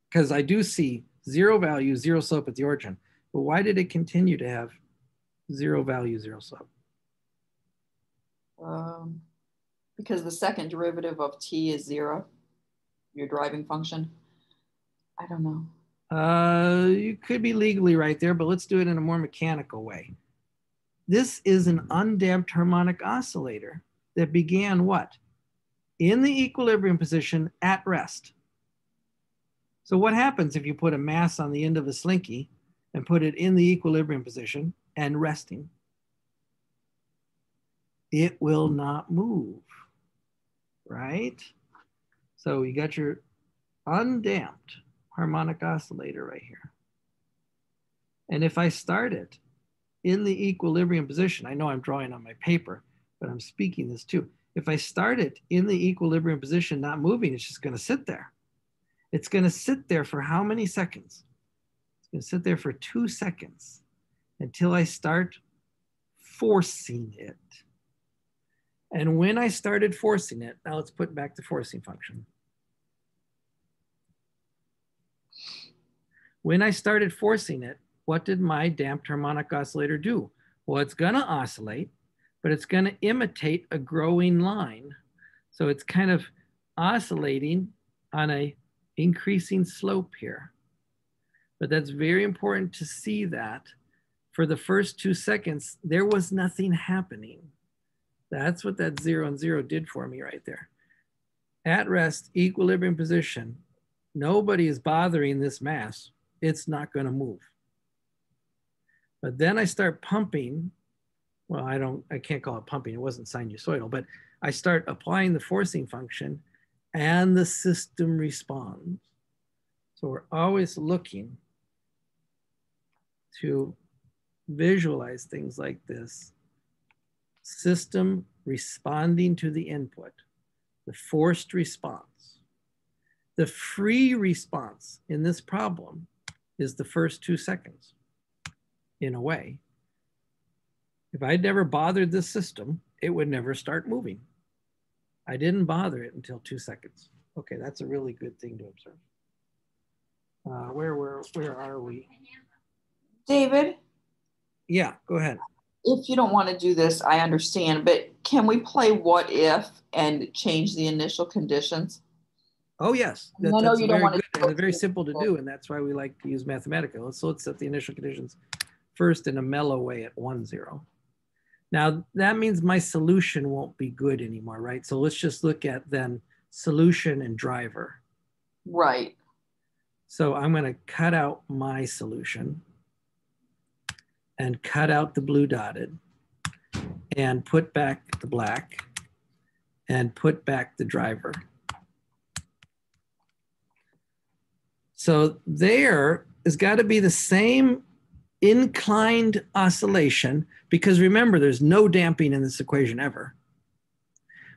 because I do see zero value, zero slope at the origin. But why did it continue to have zero value, zero slope? Um, because the second derivative of t is zero, your driving function. I don't know. Uh, you could be legally right there, but let's do it in a more mechanical way. This is an undamped harmonic oscillator that began what? in the equilibrium position at rest. So what happens if you put a mass on the end of a slinky and put it in the equilibrium position and resting? It will not move, right? So you got your undamped harmonic oscillator right here. And if I start it in the equilibrium position, I know I'm drawing on my paper, but I'm speaking this too. If I start it in the equilibrium position, not moving, it's just gonna sit there. It's gonna sit there for how many seconds? It's gonna sit there for two seconds until I start forcing it. And when I started forcing it, now let's put back the forcing function. When I started forcing it, what did my damped harmonic oscillator do? Well, it's gonna oscillate, but it's gonna imitate a growing line. So it's kind of oscillating on a increasing slope here. But that's very important to see that for the first two seconds, there was nothing happening. That's what that zero and zero did for me right there. At rest, equilibrium position, nobody is bothering this mass. It's not gonna move. But then I start pumping. Well, I don't, I can't call it pumping. It wasn't sinusoidal, but I start applying the forcing function and the system responds. So we're always looking to visualize things like this system responding to the input, the forced response. The free response in this problem is the first two seconds, in a way. If I'd never bothered this system, it would never start moving. I didn't bother it until two seconds. Okay, that's a really good thing to observe. Uh, where, where, where are we? David? Yeah, go ahead if you don't want to do this, I understand, but can we play what if and change the initial conditions? Oh yes, that, I know you don't want to. It's very simple to do, and that's why we like to use Mathematica. So let's set the initial conditions first in a mellow way at one zero. Now that means my solution won't be good anymore, right? So let's just look at then solution and driver. Right. So I'm going to cut out my solution and cut out the blue dotted and put back the black and put back the driver. So there has got to be the same inclined oscillation because remember, there's no damping in this equation ever.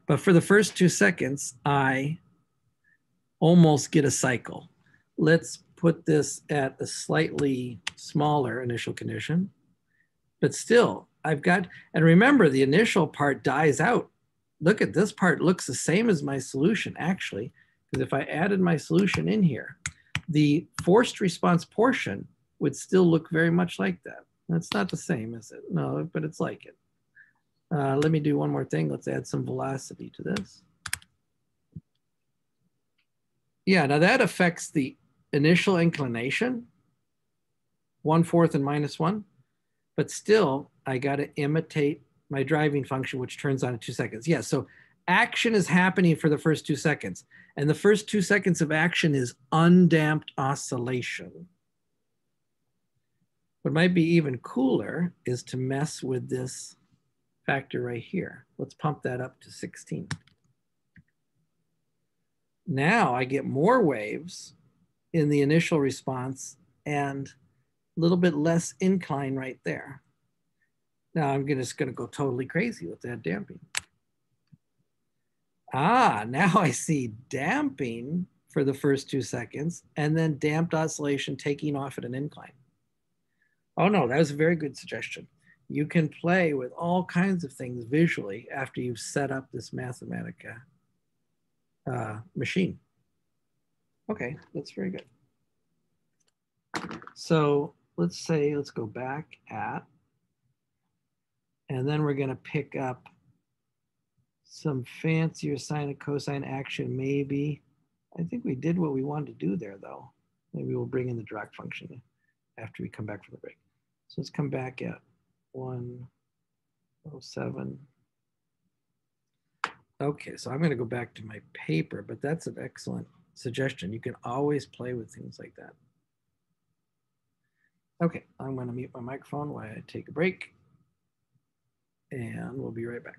But for the first two seconds, I almost get a cycle. Let's put this at a slightly smaller initial condition. But still, I've got, and remember the initial part dies out. Look at this part looks the same as my solution actually, because if I added my solution in here, the forced response portion would still look very much like that. That's not the same, is it? No, but it's like it. Uh, let me do one more thing. Let's add some velocity to this. Yeah, now that affects the initial inclination, one fourth and minus one but still I got to imitate my driving function, which turns on in two seconds. Yeah, so action is happening for the first two seconds. And the first two seconds of action is undamped oscillation. What might be even cooler is to mess with this factor right here. Let's pump that up to 16. Now I get more waves in the initial response and a little bit less incline right there. Now I'm just gonna go totally crazy with that damping. Ah, now I see damping for the first two seconds and then damped oscillation taking off at an incline. Oh no, that was a very good suggestion. You can play with all kinds of things visually after you've set up this Mathematica uh, machine. Okay, that's very good. So let's say, let's go back at, and then we're gonna pick up some fancier sine and cosine action, maybe. I think we did what we wanted to do there though. Maybe we'll bring in the Dirac function after we come back from the break. So let's come back at 107. Okay, so I'm going to go back to my paper, but that's an excellent suggestion. You can always play with things like that. Okay, I'm going to mute my microphone while I take a break, and we'll be right back.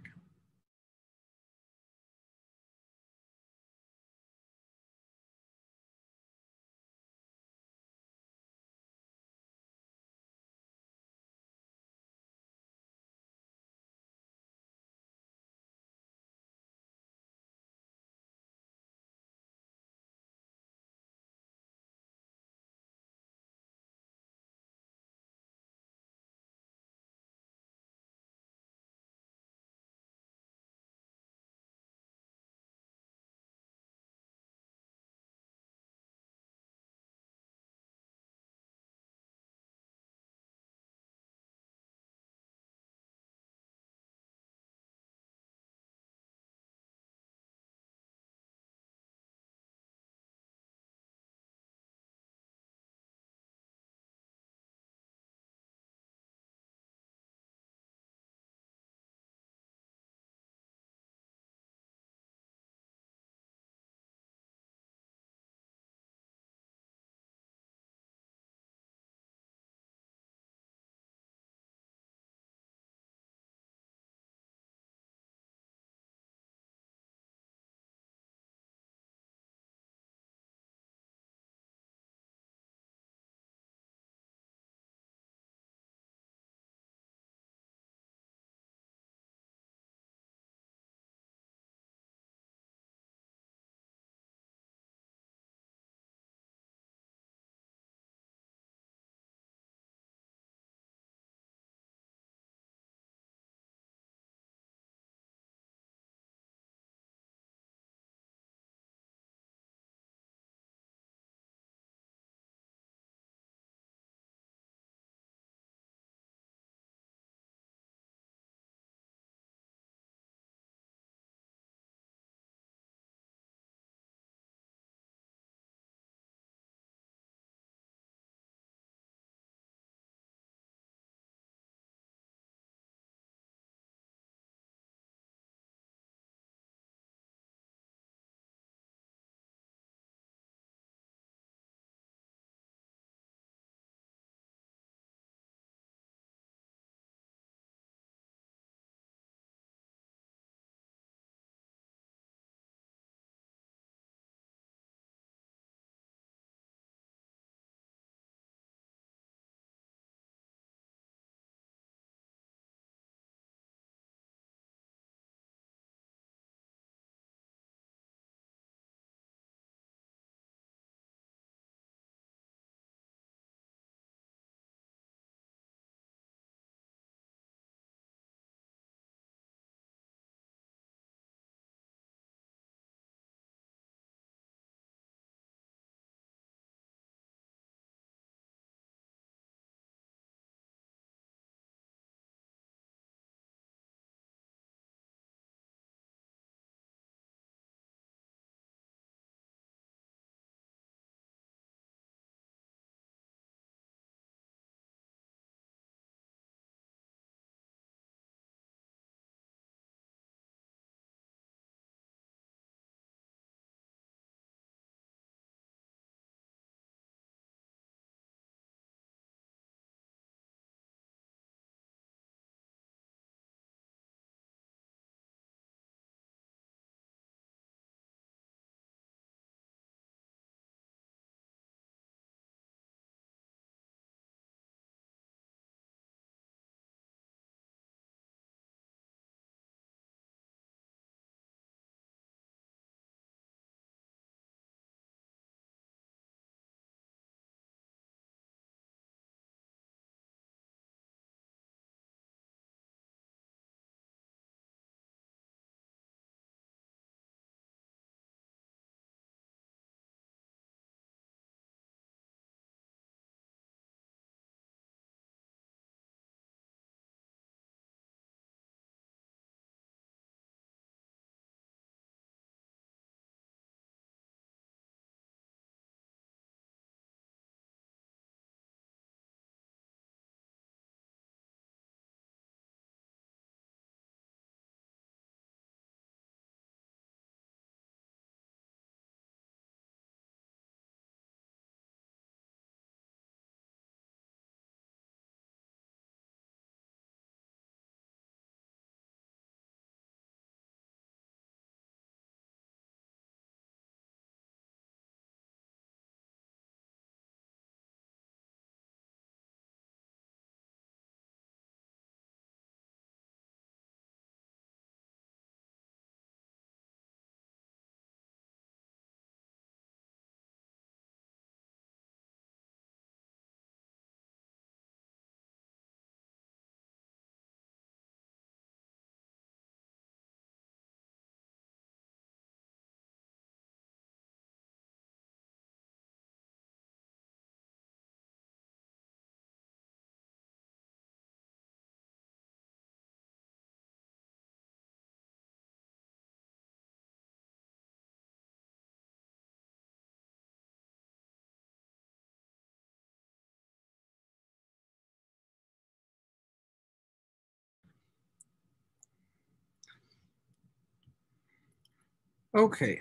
Okay.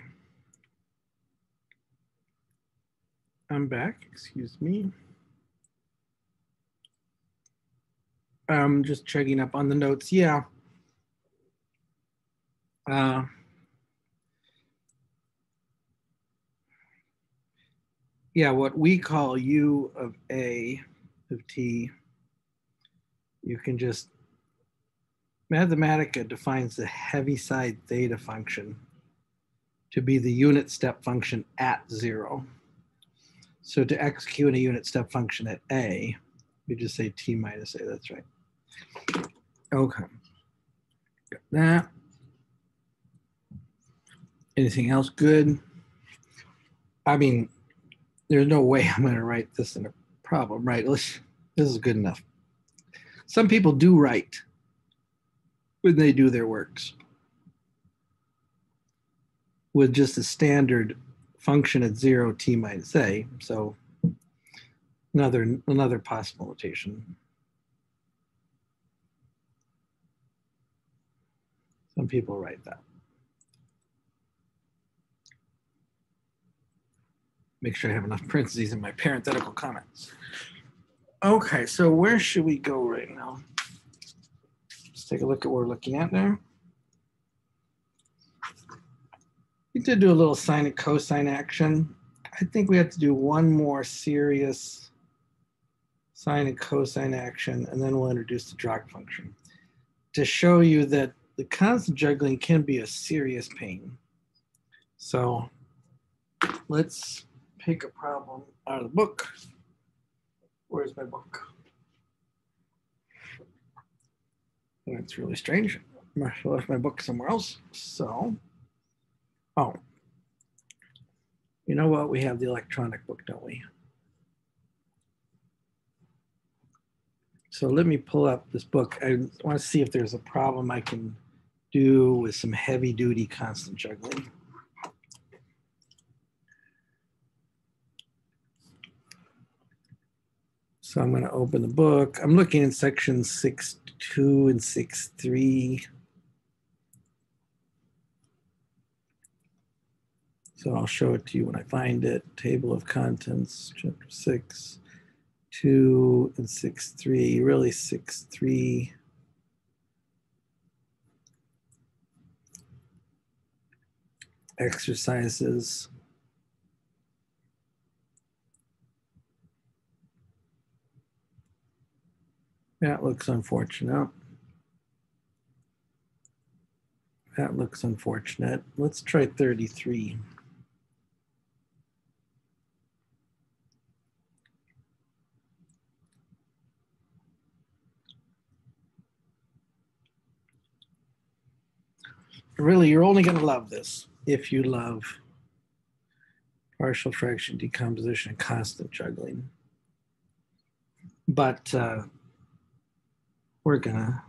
I'm back, excuse me. I'm just checking up on the notes. Yeah. Uh, yeah, what we call U of A of T, you can just, Mathematica defines the Heaviside theta function to be the unit step function at zero. So to execute a unit step function at A, we just say T minus A, that's right. Okay. Got that. Anything else good? I mean, there's no way I'm to write this in a problem, right? Let's, this is good enough. Some people do write when they do their works with just a standard function at zero t minus a. So another another possible notation. Some people write that. Make sure I have enough parentheses in my parenthetical comments. Okay, so where should we go right now? Let's take a look at what we're looking at there. We did do a little sine and cosine action. I think we have to do one more serious sine and cosine action, and then we'll introduce the Dirac function to show you that the constant juggling can be a serious pain. So let's pick a problem out of the book. Where's my book? That's really strange. I left my book somewhere else. So, oh, you know what? We have the electronic book, don't we? So let me pull up this book. I want to see if there's a problem I can do with some heavy duty constant juggling. So I'm going to open the book. I'm looking in section 6.2 and 6.3. So I'll show it to you when I find it. Table of contents, chapter 6, 2 and 6, 3, really 6, 3. Exercises. That looks unfortunate. That looks unfortunate. Let's try 33. Really, you're only going to love this if you love partial fraction decomposition and constant juggling. But uh, we're gonna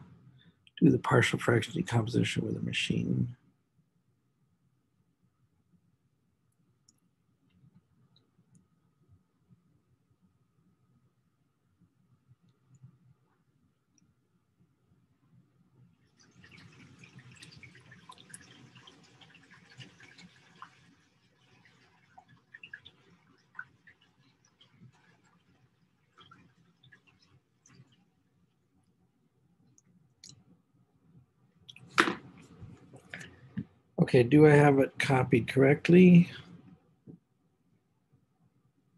do the partial fraction decomposition with a machine. Okay, do I have it copied correctly?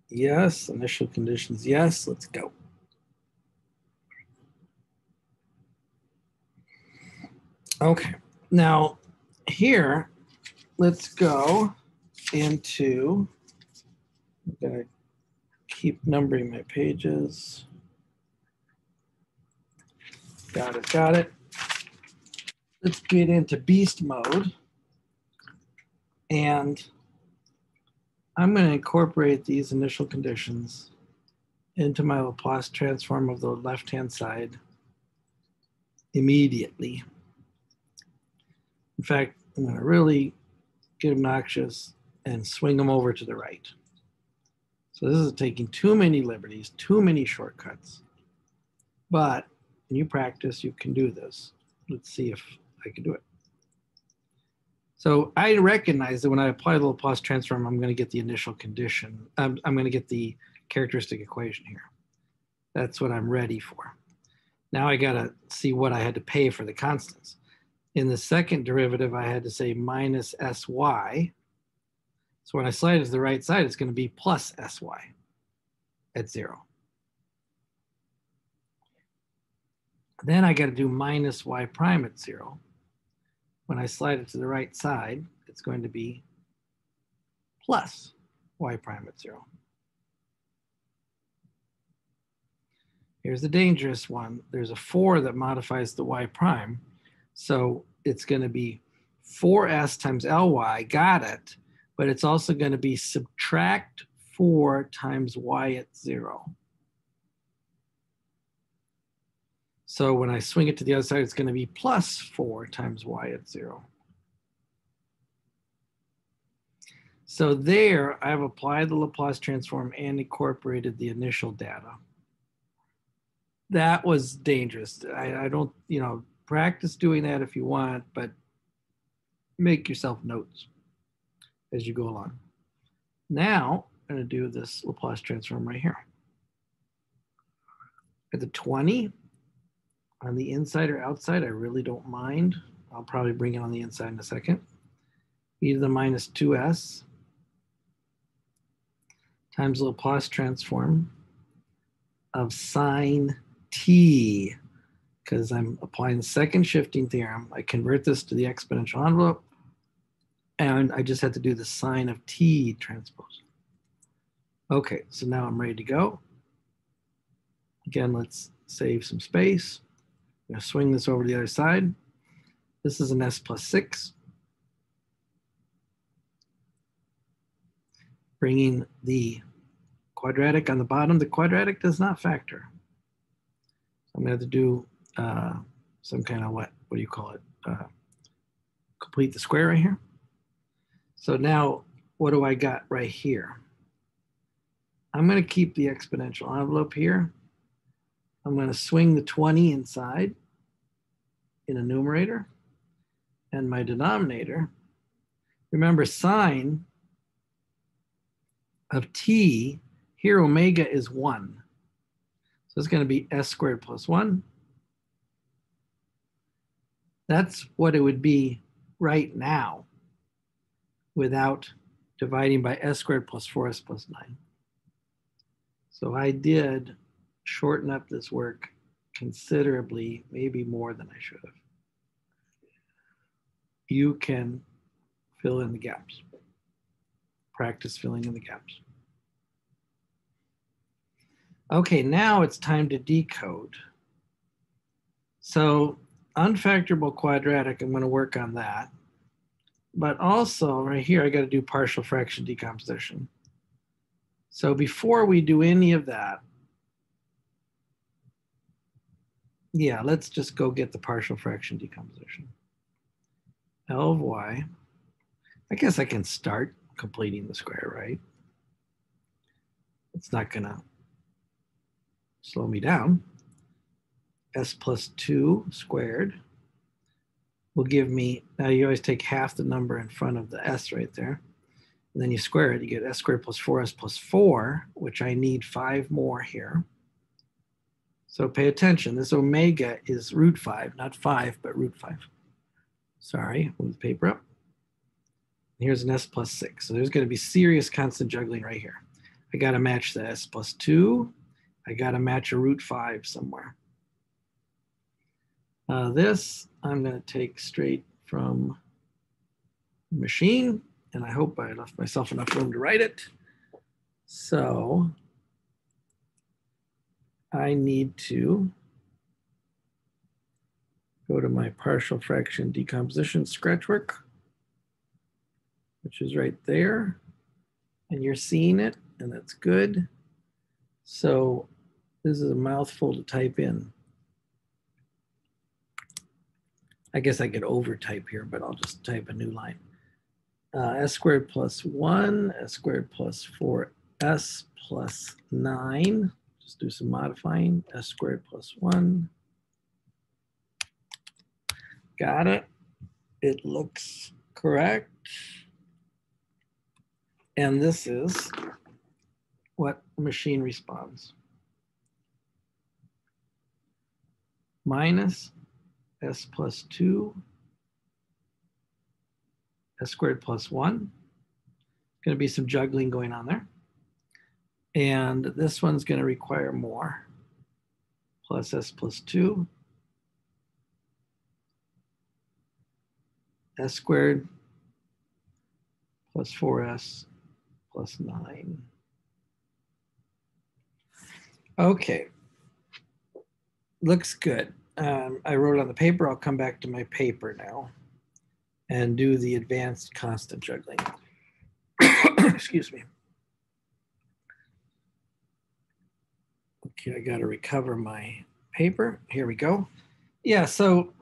Yes, initial conditions, yes, let's go. Okay, now here, let's go into, I'm gonna keep numbering my pages. Got it, got it. Let's get into beast mode. And I'm going to incorporate these initial conditions into my Laplace transform of the left-hand side immediately. In fact, I'm going to really get obnoxious and swing them over to the right. So this is taking too many liberties, too many shortcuts. But when you practice, you can do this. Let's see if I can do it. So I recognize that when I apply the Laplace transform, I'm going to get the initial condition. Um, I'm, I'm going to get the characteristic equation here. That's what I'm ready for. Now I got to see what I had to pay for the constants. In the second derivative, I had to say minus sy. So when I slide it to the right side, it's going to be plus sy at zero. Then I got to do minus y prime at zero. When I slide it to the right side, it's going to be plus y prime at zero. Here's the dangerous one. There's a four that modifies the y prime. So it's going to be 4s times ly, got it, but it's also going to be subtract 4 times y at 0. So when I swing it to the other side, it's going to be plus 4 times y at 0. So there, I've applied the Laplace transform and incorporated the initial data. That was dangerous. I, I don't, you know, practice doing that if you want, but make yourself notes as you go along. Now, I'm going to do this Laplace transform right here. At the 20, on the inside or outside, I really don't mind. I'll probably bring it on the inside in a second. e to the minus 2s times Laplace transform of sine t, because I'm applying the second shifting theorem. I convert this to the exponential envelope, and I just had to do the sine of t transpose. Okay, so now I'm ready to go. Again, let's save some space. I'm gonna swing this over to the other side. This is an S plus six. Bringing the quadratic on the bottom. The quadratic does not factor. So I'm gonna have to do uh, some kind of what, what do you call it? Uh, complete the square right here. So now what do I got right here? I'm going to keep the exponential envelope here. I'm going to swing the 20 inside in a numerator. And my denominator, remember sine of t, here omega is 1. So it's going to be s squared plus 1. That's what it would be right now without dividing by s squared plus 4s plus 9. So I did shorten up this work considerably, maybe more than I should have. You can fill in the gaps. Practice filling in the gaps. Okay, now it's time to decode. So unfactorable quadratic, I'm gonna work on that. But also right here, I gotta do partial fraction decomposition. So before we do any of that, yeah, let's just go get the partial fraction decomposition. L of y, I guess I can start completing the square, right? It's not gonna slow me down. S plus two squared will give me, now you always take half the number in front of the S right there. And then you square it, you get s squared plus 4s plus 4, which I need five more here. So pay attention, this omega is root 5, not 5, but root 5. Sorry, move the paper up. Here's an s plus 6. So there's going to be serious constant juggling right here. I got to match the s plus 2. I got to match a root 5 somewhere. Uh, this I'm going to take straight from machine and I hope I left myself enough room to write it. So I need to go to my partial fraction decomposition scratch work, which is right there. And you're seeing it, and that's good. So this is a mouthful to type in. I guess I could over type here, but I'll just type a new line uh, s squared plus 1, s squared plus 4s plus 9. Just do some modifying. s squared plus 1. Got it. It looks correct? And this is what machine responds. Minus s plus 2, s squared plus 1. Going to be some juggling going on there. And this one's going to require more. Plus s plus 2. s squared plus 4s plus 9. Okay. Looks good. Um, I wrote on the paper. I'll come back to my paper now and do the advanced constant juggling. Excuse me. Okay, I got to recover my paper. Here we go. Yeah, so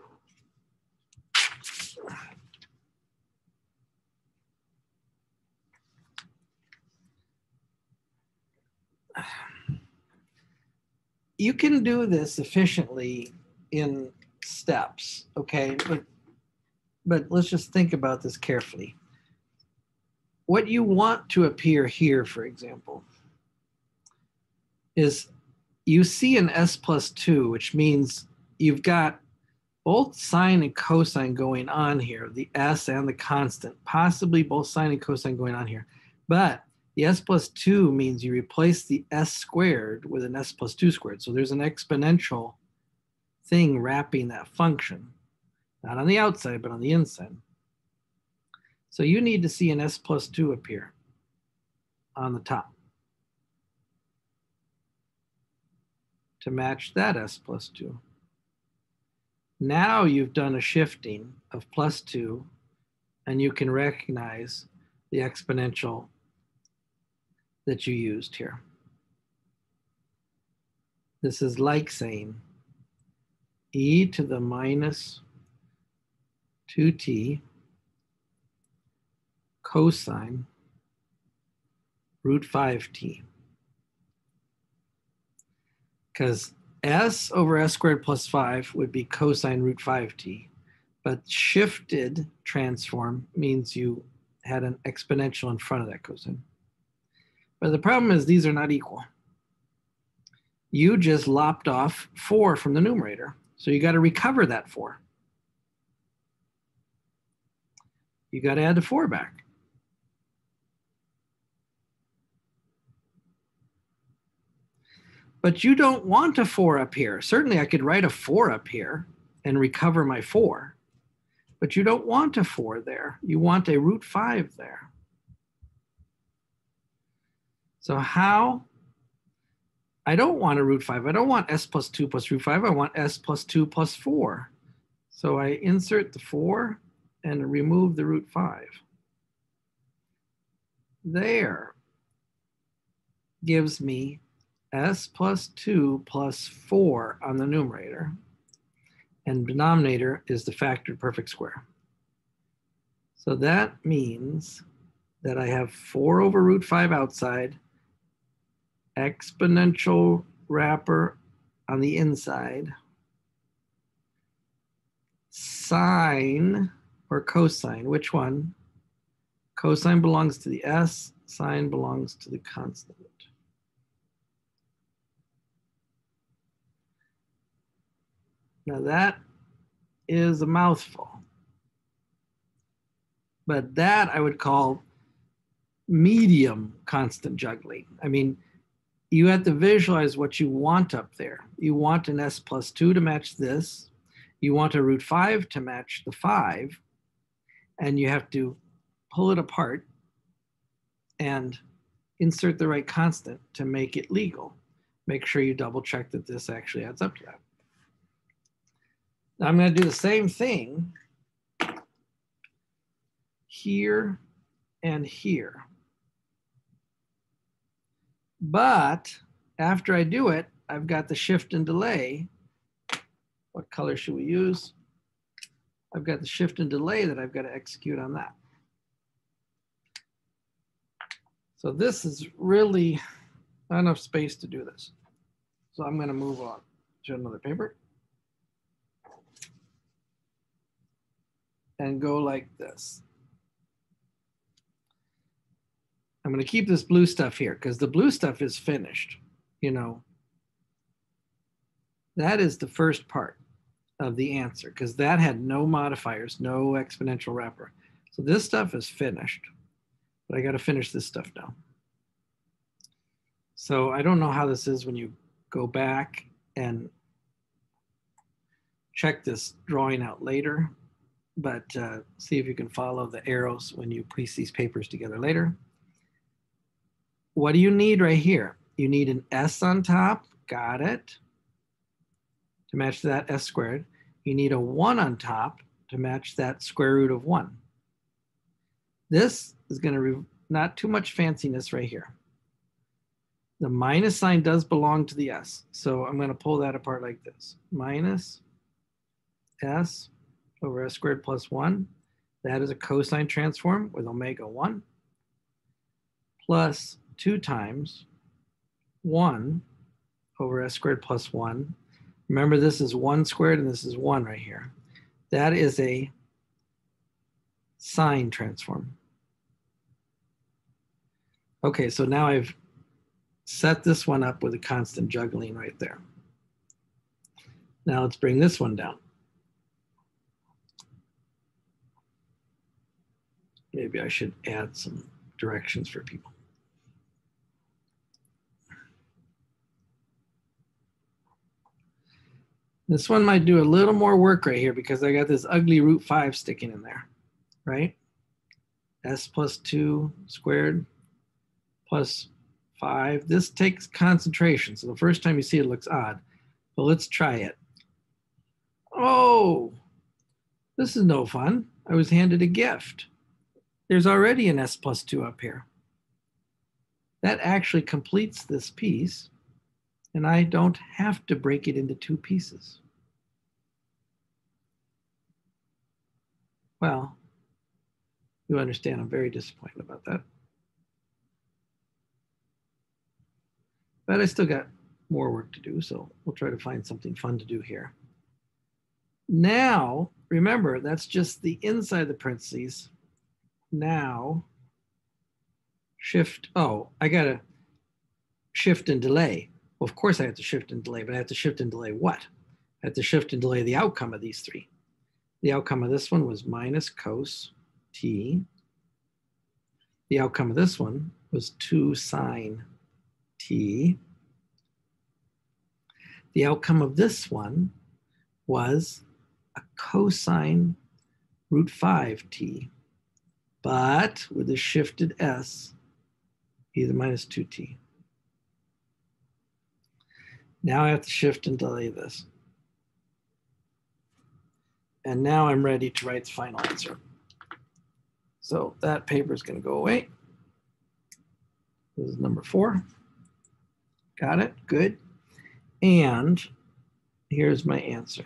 you can do this efficiently in steps, okay? But, but let's just think about this carefully. What you want to appear here, for example, is you see an S plus two, which means you've got both sine and cosine going on here, the S and the constant, possibly both sine and cosine going on here. But the s plus 2 means you replace the s squared with an s plus 2 squared. So there's an exponential thing wrapping that function, not on the outside, but on the inside. So you need to see an s plus 2 appear on the top to match that s plus 2. Now you've done a shifting of plus 2, and you can recognize the exponential that you used here. This is like saying e to the minus 2t cosine root 5t. Because s over s squared plus 5 would be cosine root 5t, but shifted transform means you had an exponential in front of that cosine. But the problem is these are not equal. You just lopped off four from the numerator. So you got to recover that four. You got to add the four back. But you don't want a four up here. Certainly I could write a four up here and recover my four, but you don't want a four there. You want a root five there. So how, I don't want a root five. I don't want s plus two plus root five. I want s plus two plus four. So I insert the four and remove the root five. There gives me s plus 2 plus 4 on the numerator, and denominator is the factored perfect square. So that means that I have 4 over root 5 outside exponential wrapper on the inside, sine or cosine, which one? Cosine belongs to the S, sine belongs to the constant. Now that is a mouthful. But that I would call medium constant juggling. I mean, you have to visualize what you want up there. You want an S plus two to match this. You want a root five to match the five. And you have to pull it apart and insert the right constant to make it legal. Make sure you double check that this actually adds up to that. I'm going to do the same thing here and here. But after I do it, I've got the shift and delay. What color should we use? I've got the shift and delay that I've got to execute on that. So this is really not enough space to do this. So I'm going to move on to another paper. And go like this. I'm going to keep this blue stuff here because the blue stuff is finished. You know, that is the first part of the answer because that had no modifiers, no exponential wrapper. So this stuff is finished, but I got to finish this stuff now. So I don't know how this is when you go back and check this drawing out later, but uh, see if you can follow the arrows when you piece these papers together later. What do you need right here? You need an S on top, got it, to match that S squared. You need a one on top to match that square root of one. This is gonna, not too much fanciness right here. The minus sign does belong to the S. So I'm gonna pull that apart like this. Minus S over S squared plus one. That is a cosine transform with omega one plus two times one over S squared plus one. Remember this is one squared and this is one right here. That is a sine transform. Okay, so now I've set this one up with a constant juggling right there. Now let's bring this one down. Maybe I should add some directions for people. This one might do a little more work right here because I got this ugly root five sticking in there, right? S plus two squared plus five. This takes concentration. So the first time you see it looks odd, but let's try it. Oh, this is no fun. I was handed a gift. There's already an S plus two up here. That actually completes this piece and I don't have to break it into two pieces. Well, you understand I'm very disappointed about that. But I still got more work to do, so we'll try to find something fun to do here. Now, remember, that's just the inside of the parentheses. Now, shift, oh, I gotta shift and delay. Well, of course I have to shift and delay, but I have to shift and delay what? I have to shift and delay the outcome of these three. The outcome of this one was minus cos t. The outcome of this one was 2 sine t. The outcome of this one was a cosine root 5t, but with a shifted s, either minus 2t. Now I have to shift and delay this. And now I'm ready to write the final answer. So that paper is going to go away. This is number four. Got it, good. And here's my answer.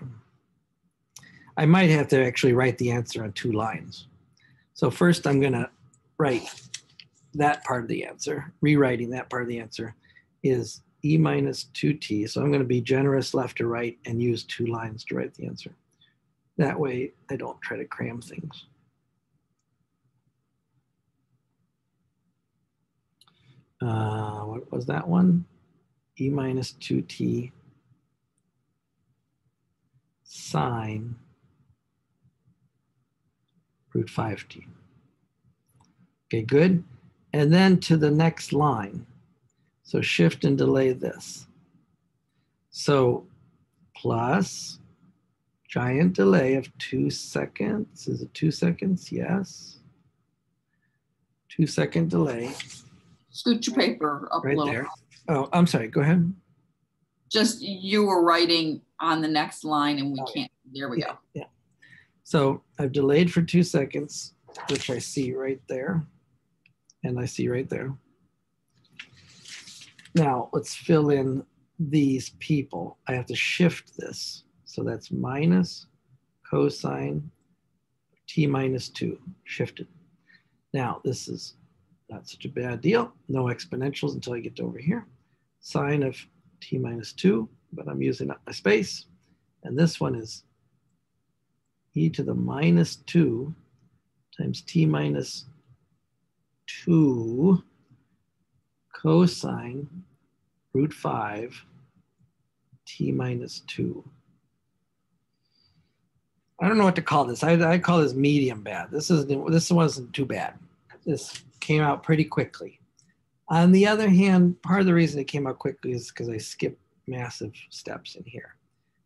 I might have to actually write the answer on two lines. So first I'm gonna write that part of the answer. Rewriting that part of the answer is e minus 2t. So I'm going to be generous left to right and use two lines to write the answer. That way I don't try to cram things. Uh, what was that one? e minus 2t sine root 5t. Okay, good. And then to the next line. So shift and delay this. So plus giant delay of two seconds. Is it two seconds? Yes. Two second delay. Scoot your paper up right a little. there. Oh, I'm sorry. Go ahead. Just you were writing on the next line and we Oh, can't, there we Yeah, go. yeah. So I've delayed for two seconds, which I see right there. And I see right there. Now let's fill in these people. I have to shift this. So that's minus cosine t minus 2 shifted. Now this is not such a bad deal. No exponentials until I get over here. Sine of t minus 2, but I'm using up my space. And this one is e to the minus 2 times t minus 2 cosine root 5 t minus 2. I don't know what to call this. I, I call this medium bad. This is this wasn't too bad. This came out pretty quickly. On the other hand, part of the reason it came out quickly is because I skipped massive steps in here.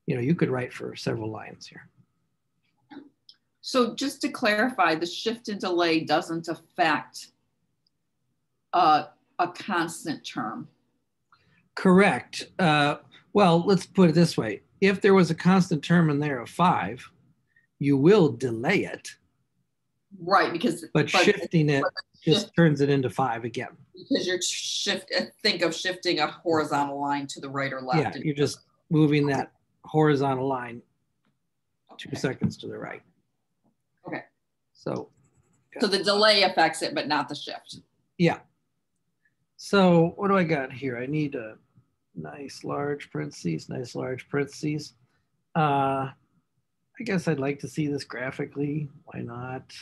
You know, you could write for several lines here. So just to clarify, the shift and delay doesn't affect uh, a constant term. Correct. Uh, well, let's put it this way. If there was a constant term in there of five, you will delay it. Right, because but, but shifting it just shift, turns it into five again. Because you're shift. Think of shifting a horizontal line to the right or left. Yeah, you're just moving that horizontal line okay. two seconds to the right. So. So the delay affects it, but not the shift. Yeah. So what do I got here? I need a nice large parentheses, nice large parentheses. Uh, I guess I'd like to see this graphically. Why not?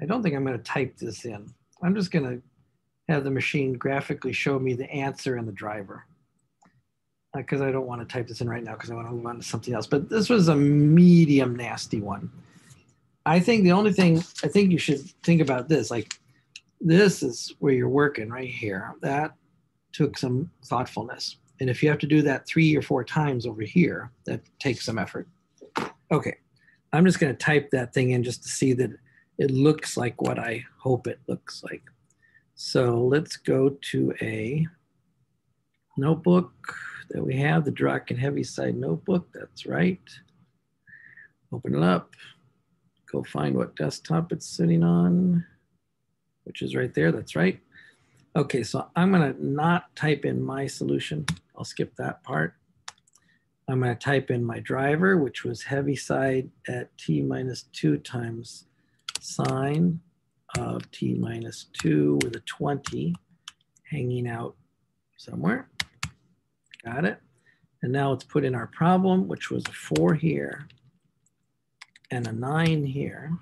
I don't think I'm going to type this in. I'm just going to have the machine graphically show me the answer and the driver because uh, I don't want to type this in right now because I want to move on to something else. But this was a medium nasty one. I think the only thing I think you should think about this, like this is where you're working right here. That took some thoughtfulness. And if you have to do that three or four times over here, that takes some effort. Okay, I'm just gonna type that thing in just to see that it looks like what I hope it looks like. So let's go to a notebook that we have, the Dirac and Heaviside notebook, that's right. Open it up, go find what desktop it's sitting on, which is right there, that's right. Okay, so I'm gonna not type in my solution. I'll skip that part. I'm gonna type in my driver, which was Heaviside at t minus two times sine of t minus two with a 20 hanging out somewhere. Got it. And now let's put in our problem, which was a four here and a nine here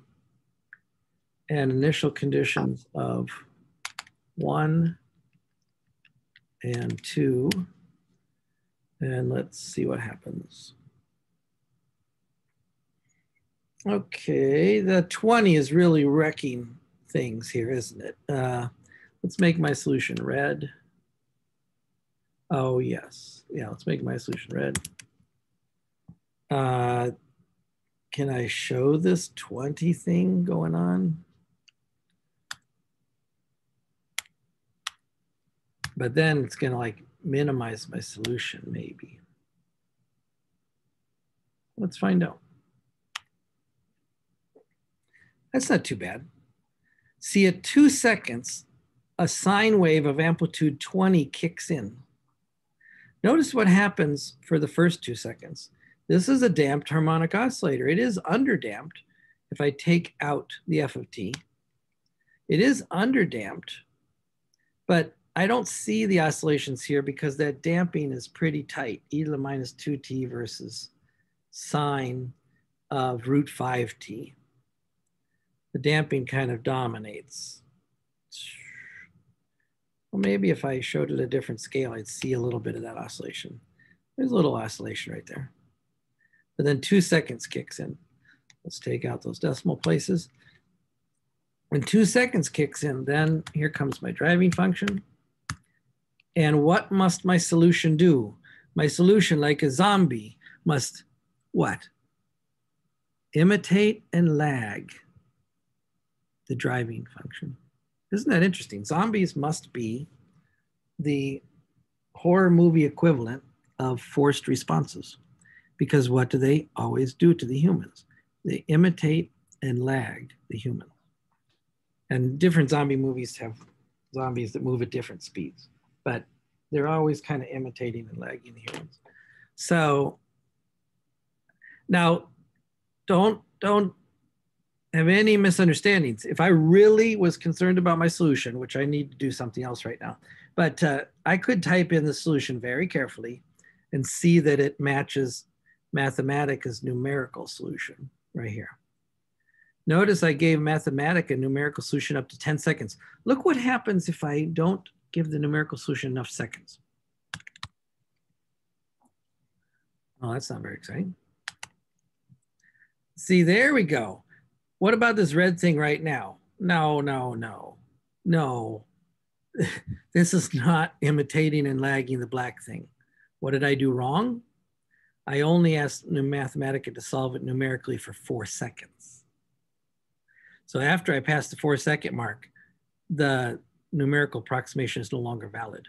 and initial conditions of one and two. And let's see what happens. Okay, the 20 is really wrecking things here, isn't it? Uh, let's make my solution red. Oh, yes. Yeah, let's make my solution red. Uh, can I show this 20 thing going on? But then it's gonna like minimize my solution maybe. Let's find out. That's not too bad. See at two seconds, a sine wave of amplitude 20 kicks in. Notice what happens for the first two seconds. This is a damped harmonic oscillator. It is underdamped if I take out the f of t. It is underdamped, but I don't see the oscillations here because that damping is pretty tight, e to the minus 2t versus sine of root 5t. The damping kind of dominates. Well, maybe if I showed it a different scale, I'd see a little bit of that oscillation. There's a little oscillation right there. But then two seconds kicks in. Let's take out those decimal places. When two seconds kicks in, then here comes my driving function. And what must my solution do? My solution, like a zombie, must what? Imitate and lag the driving function. Isn't that interesting? Zombies must be the horror movie equivalent of forced responses because what do they always do to the humans? They imitate and lag the human. And different zombie movies have zombies that move at different speeds but they're always kind of imitating and lagging the humans. So now don't don't have any misunderstandings. If I really was concerned about my solution, which I need to do something else right now, but uh, I could type in the solution very carefully and see that it matches Mathematica's numerical solution right here. Notice I gave Mathematica a numerical solution up to 10 seconds. Look what happens if I don't give the numerical solution enough seconds. Oh, that's not very exciting. See, there we go. What about this red thing right now? No, no, no, no. this is not imitating and lagging the black thing. What did I do wrong? I only asked Mathematica to solve it numerically for four seconds. So after I passed the four second mark, the numerical approximation is no longer valid.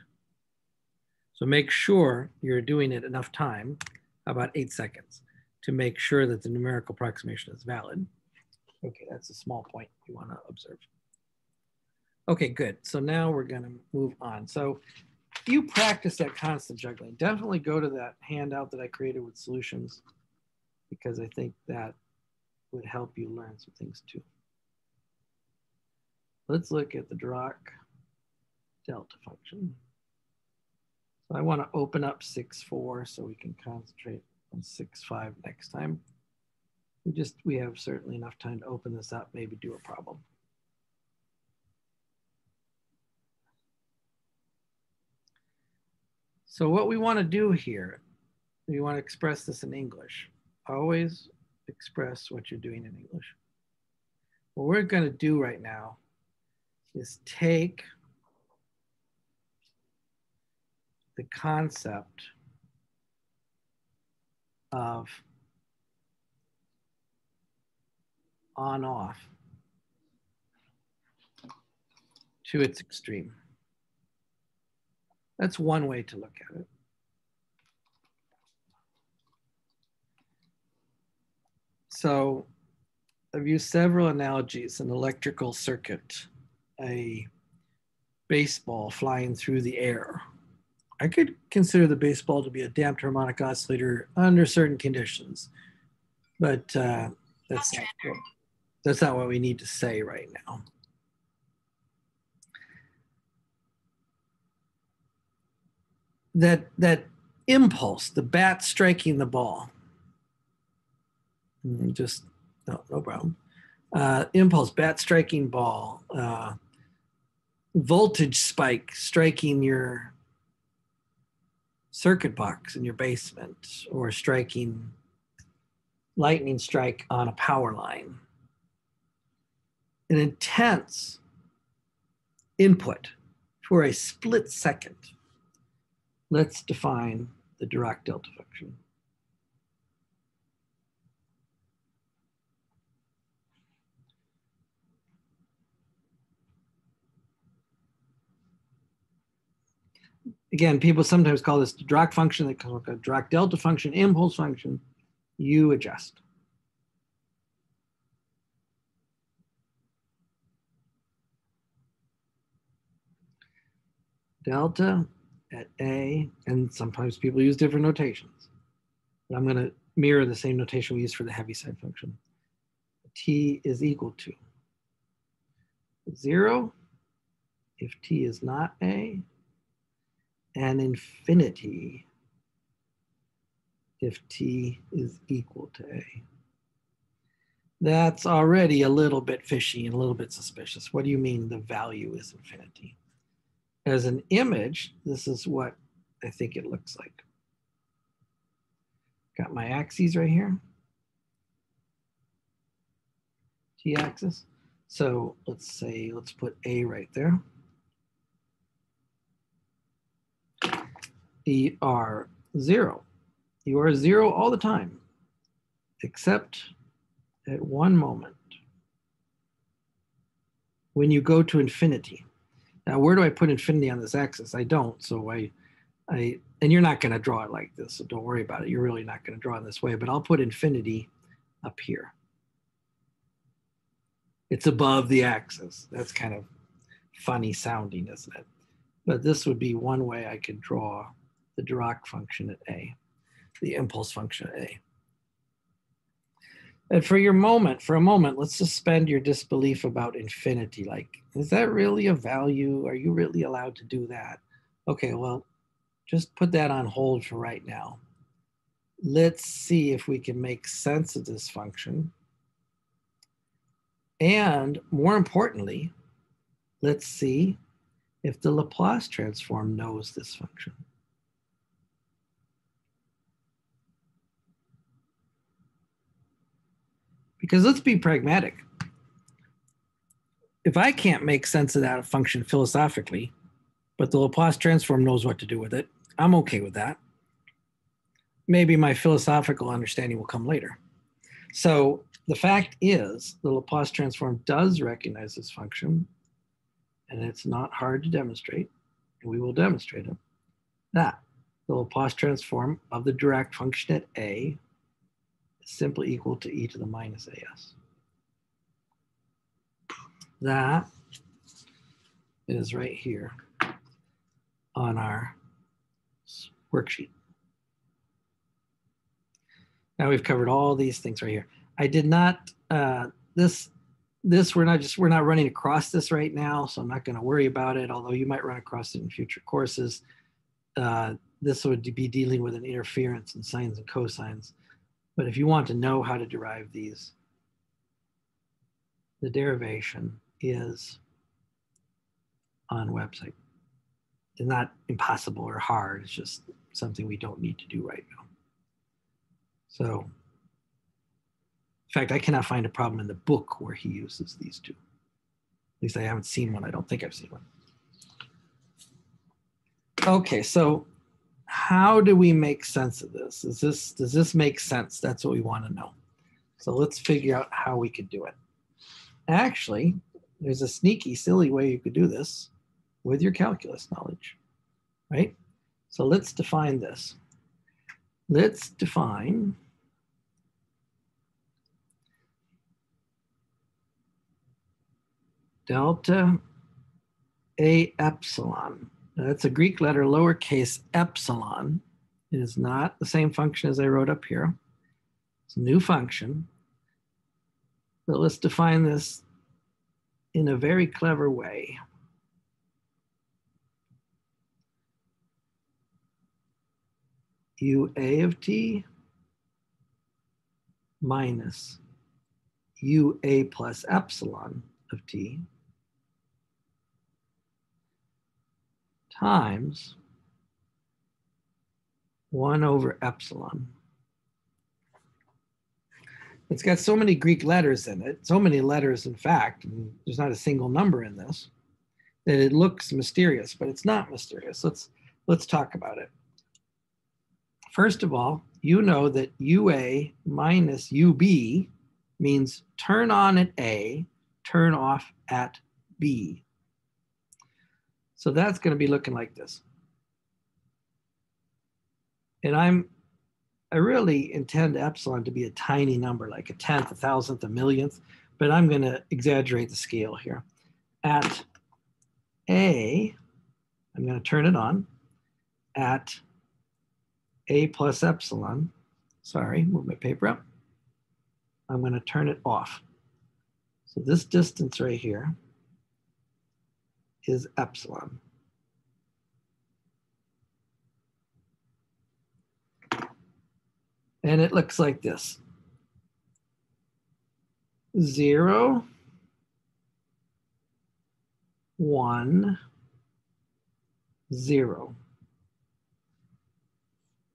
So make sure you're doing it enough time, about eight seconds, to make sure that the numerical approximation is valid. Okay, that's a small point you wanna observe. Okay, good. So now we're gonna move on. So you practice that constant juggling, definitely go to that handout that I created with solutions because I think that would help you learn some things too. Let's look at the Dirac delta function. So I want to open up 6.4 so we can concentrate on 6.5 next time. We just, we have certainly enough time to open this up, maybe do a problem. So what we want to do here, we want to express this in English. Always express what you're doing in English. What we're going to do right now is take the concept of on off to its extreme. That's one way to look at it. So I've used several analogies, an electrical circuit, a baseball flying through the air. I could consider the baseball to be a damped harmonic oscillator under certain conditions, but uh, that's, not what, that's not what we need to say right now. That, that impulse, the bat striking the ball, mm, just no, no problem. Uh, impulse, bat striking ball, uh, voltage spike striking your circuit box in your basement or striking lightning strike on a power line. An intense input for a split second. Let's define the Dirac delta function. again, people sometimes call this the Dirac function, they call it a Dirac delta function, impulse function. You adjust. Delta at A, and sometimes people use different notations. But I'm going to mirror the same notation we use for the Heaviside function. T is equal to zero if T is not A, and infinity if t is equal to a. That's already a little bit fishy and a little bit suspicious. What do you mean the value is infinity? As an image, this is what I think it looks like. Got my axes right here. T-axis. So let's say, let's put A right there. you are zero. You are zero all the time, except at one moment when you go to infinity. Now, where do I put infinity on this axis? I don't, so I, I, and you're not gonna draw it like this, so don't worry about it. You're really not gonna draw it this way, but I'll put infinity up here. It's above the axis. That's kind of funny sounding, isn't it? But this would be one way I could draw the Dirac function at A, the impulse function at A. And for your moment, for a moment, let's suspend your disbelief about infinity. Like, is that really a value? Are you really allowed to do that? Okay, well, just put that on hold for right now. Let's see if we can make sense of this function. And more importantly, let's see if the Laplace transform knows this function. Because let's be pragmatic. If I can't make sense of that function philosophically, but the Laplace transform knows what to do with it, I'm okay with that. Maybe my philosophical understanding will come later. So the fact is the Laplace transform does recognize this function and it's not hard to demonstrate, and we will demonstrate it, that the Laplace transform of the Dirac function at A simply equal to e to the minus as. That is right here on our worksheet. Now we've covered all these things right here. I did not, uh, this this we're not just we're not running across this right now so i'm not going to worry about it although you might run across it in future courses uh, this would be dealing with an interference in sines and cosines but if you want to know how to derive these the derivation is on website it's not impossible or hard it's just something we don't need to do right now so in fact, I cannot find a problem in the book where he uses these two. At least I haven't seen one. I don't think I've seen one. Okay, so how do we make sense of this? Is this does this make sense? That's what we want to know. So let's figure out how we could do it. Actually, there's a sneaky, silly way you could do this with your calculus knowledge, right? So let's define this. Let's define delta A epsilon. Now that's a Greek letter lowercase epsilon. It is not the same function as I wrote up here. It's a new function. But let's define this in a very clever way. UA of t minus UA plus epsilon of t times 1 over epsilon. It's got so many Greek letters in it, so many letters, in fact, there's not a single number in this, that it looks mysterious, but it's not mysterious. Let's, let's talk about it. First of all, you know that UA minus UB means turn on at A, turn off at B. So that's going to be looking like this. And I'm, I really intend epsilon to be a tiny number, like a tenth, a thousandth, a millionth, but I'm going to exaggerate the scale here. At A, I'm going to turn it on. At A plus epsilon, sorry, move my paper up. I'm going to turn it off. So this distance right here is epsilon. And it looks like this. Zero, one, zero.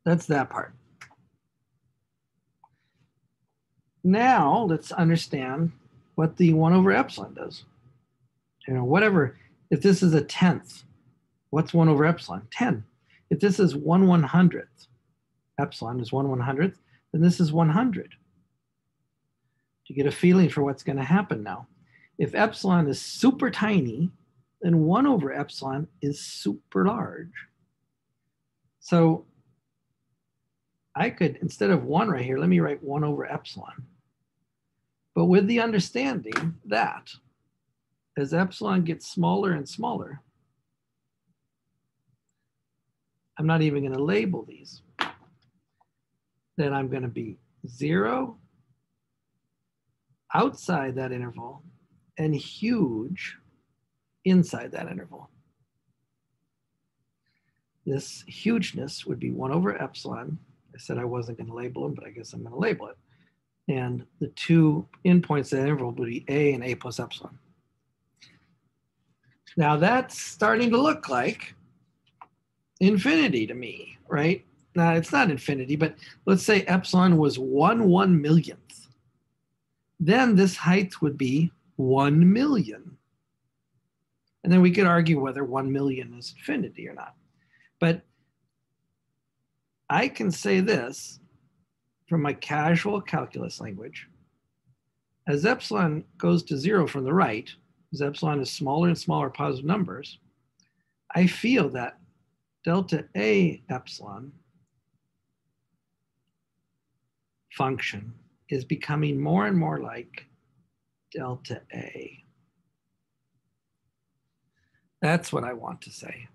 That's that part. Now let's understand what the one over epsilon does. You know, whatever if this is a tenth, what's 1 over epsilon? 10. If this is 1 one hundredth, epsilon is 1 one hundredth, then this is 100. To get a feeling for what's going to happen now. If epsilon is super tiny, then 1 over epsilon is super large. So I could, instead of 1 right here, let me write 1 over epsilon. But with the understanding that as epsilon gets smaller and smaller, I'm not even going to label these. Then I'm going to be zero outside that interval and huge inside that interval. This hugeness would be 1 over epsilon. I said I wasn't going to label them, but I guess I'm going to label it. And the two endpoints of that interval would be a and a plus epsilon. Now that's starting to look like infinity to me, right? Now it's not infinity, but let's say epsilon was one one millionth. Then this height would be one million. And then we could argue whether one million is infinity or not. But I can say this from my casual calculus language. As epsilon goes to zero from the right, as epsilon is smaller and smaller positive numbers, I feel that delta A epsilon function is becoming more and more like delta A. That's what I want to say.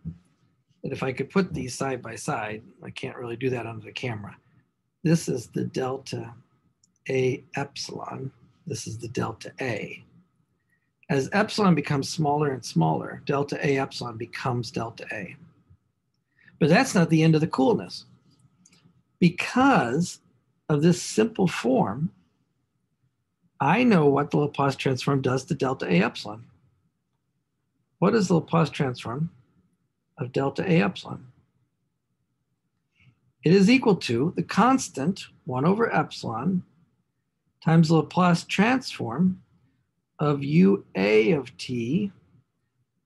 That if I could put these side by side, I can't really do that under the camera. This is the delta A epsilon this is the delta A. As epsilon becomes smaller and smaller, delta A epsilon becomes delta A. But that's not the end of the coolness. Because of this simple form, I know what the Laplace transform does to delta A epsilon. What is the Laplace transform of delta A epsilon? It is equal to the constant 1 over epsilon times the Laplace transform of UA of t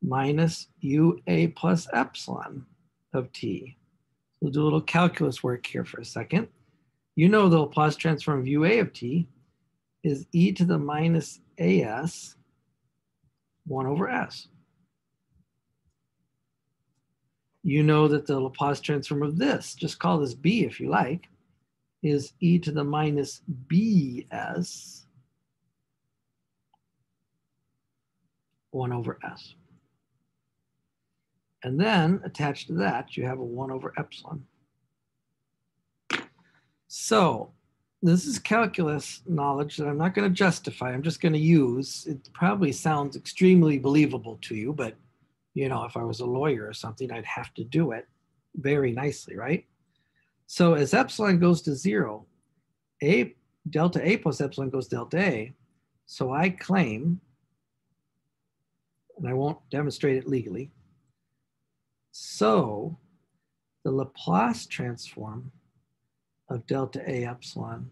minus UA plus epsilon of t. We'll do a little calculus work here for a second. You know the Laplace transform of UA of t is e to the minus as 1 over s. You know that the Laplace transform of this, just call this b if you like, is e to the minus bs 1 over s. And then attached to that, you have a 1 over epsilon. So this is calculus knowledge that I'm not going to justify. I'm just going to use. It probably sounds extremely believable to you, but you know, if I was a lawyer or something, I'd have to do it very nicely, right? So as epsilon goes to zero, a delta A plus epsilon goes delta A. So I claim, and I won't demonstrate it legally, so the Laplace transform of delta A epsilon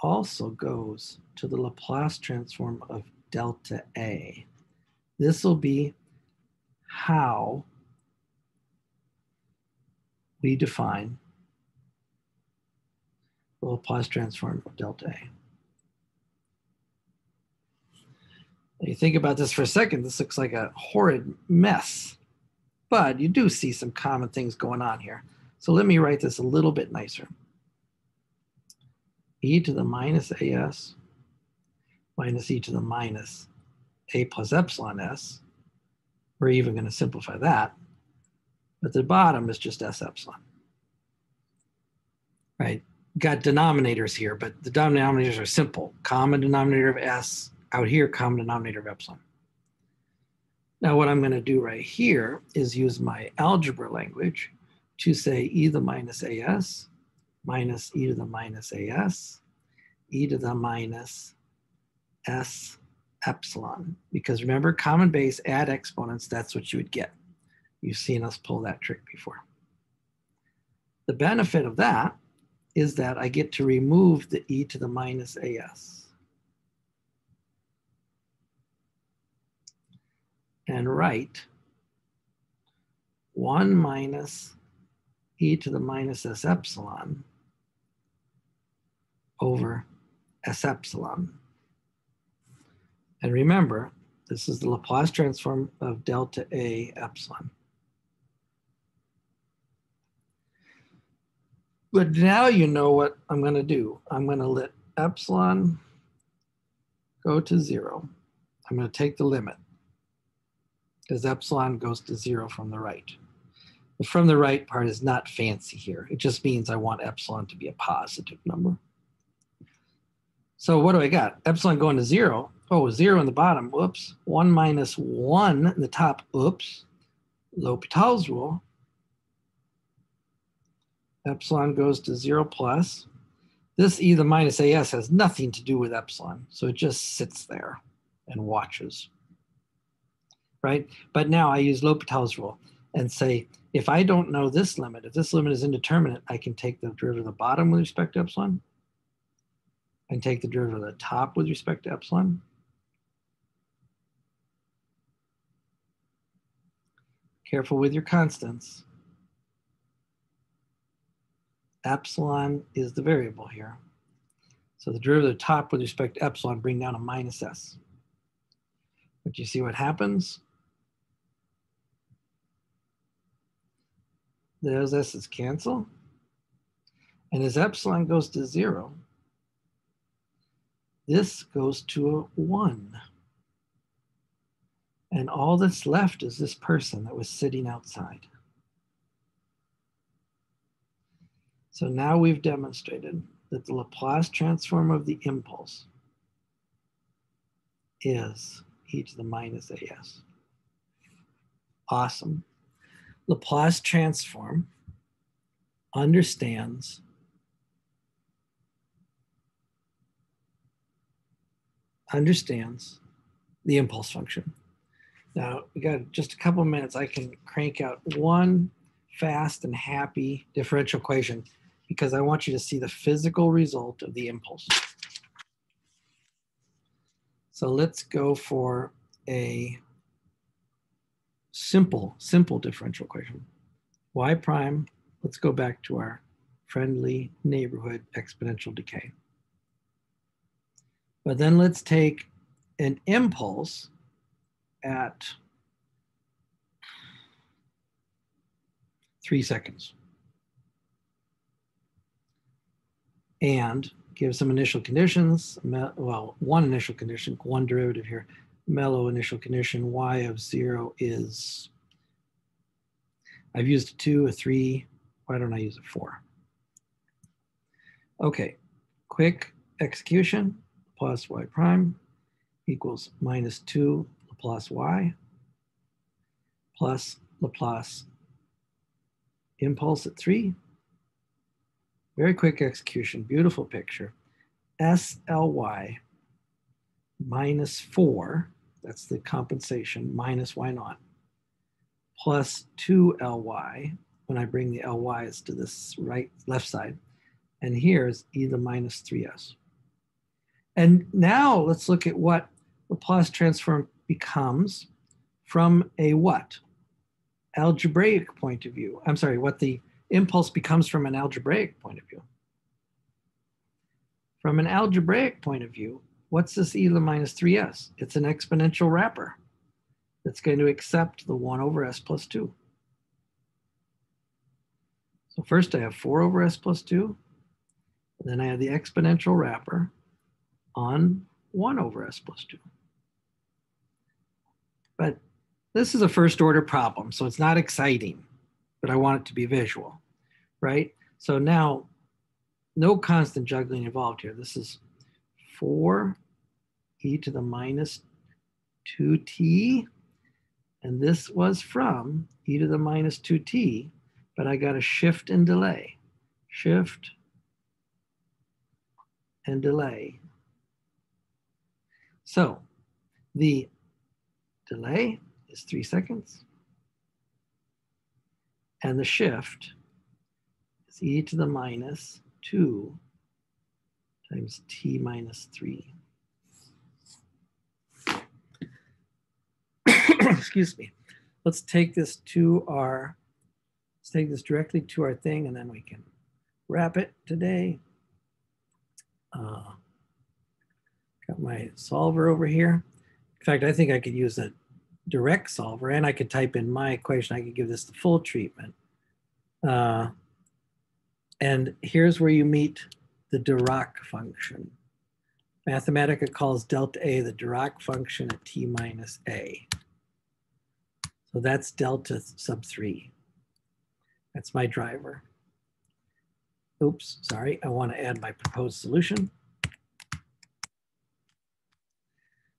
also goes to the Laplace transform of delta A. This will be how we define the Laplace transform of delta A. When you think about this for a second, this looks like a horrid mess, but you do see some common things going on here. So let me write this a little bit nicer. e to the minus as minus e to the minus a plus epsilon s. We're even going to simplify that but the bottom is just S epsilon. Right? Got denominators here, but the denominators are simple. Common denominator of S, out here, common denominator of epsilon. Now what I'm going to do right here is use my algebra language to say e to the minus as minus e to the minus as e to the minus s epsilon. Because remember, common base, add exponents, that's what you would get. You've seen us pull that trick before. The benefit of that is that I get to remove the e to the minus as. And write 1 minus e to the minus s epsilon over s epsilon. And remember, this is the Laplace transform of delta A epsilon. But now you know what I'm going to do. I'm going to let epsilon go to zero. I'm going to take the limit because epsilon goes to zero from the right. The from the right part is not fancy here. It just means I want epsilon to be a positive number. So what do I got? Epsilon going to zero. Oh, zero in the bottom. Whoops. One minus one in the top. Oops. L'Hopital's rule epsilon goes to zero plus. This e to the minus as has nothing to do with epsilon, so it just sits there and watches. Right? But now I use L'Hopital's rule and say, if I don't know this limit, if this limit is indeterminate, I can take the derivative of the bottom with respect to epsilon and take the derivative of the top with respect to epsilon. Careful with your constants. Epsilon is the variable here. So the derivative of the top with respect to epsilon bring down a minus s. But you see what happens? Those s's cancel. And as epsilon goes to zero, this goes to a one. And all that's left is this person that was sitting outside. So now we've demonstrated that the Laplace transform of the impulse is e to the minus as. Awesome. Laplace transform understands understands the impulse function. Now we got just a couple minutes. I can crank out one fast and happy differential equation because I want you to see the physical result of the impulse. So let's go for a simple, simple differential equation. y prime, let's go back to our friendly neighborhood exponential decay. But then let's take an impulse at three seconds. And give some initial conditions, well, one initial condition, one derivative here, mellow initial condition, y of zero is, I've used a two, a three, why don't I use a four? Okay, quick execution, plus y prime equals minus two Laplace y plus Laplace impulse at three. Very quick execution, beautiful picture. SLY minus four that's the compensation minus y naught plus 2ly when I bring the ly's to this right left side. And here's e to the minus 3s. And now let's look at what Laplace transform becomes from a what? Algebraic point of view. I'm sorry, what the impulse becomes from an algebraic point of view. From an algebraic point of view, What's this e to the minus 3s? It's an exponential wrapper that's going to accept the 1 over s plus 2. So first I have 4 over s plus 2. And then I have the exponential wrapper on 1 over s plus 2. But this is a first order problem, so it's not exciting, but I want it to be visual, right? So now, no constant juggling involved here. This is 4 e to the minus 2t. And this was from e to the minus 2t, but I got a shift and delay. Shift and delay. So the delay is three seconds. And the shift is e to the minus 2 times t minus 3. excuse me. Let's take this to our, let's take this directly to our thing and then we can wrap it today. Uh, got my solver over here. In fact, I think I could use a direct solver and I could type in my equation. I could give this the full treatment. Uh, and here's where you meet the Dirac function. Mathematica calls delta A the Dirac function at t minus A. So that's delta sub three. That's my driver. Oops, sorry, I want to add my proposed solution,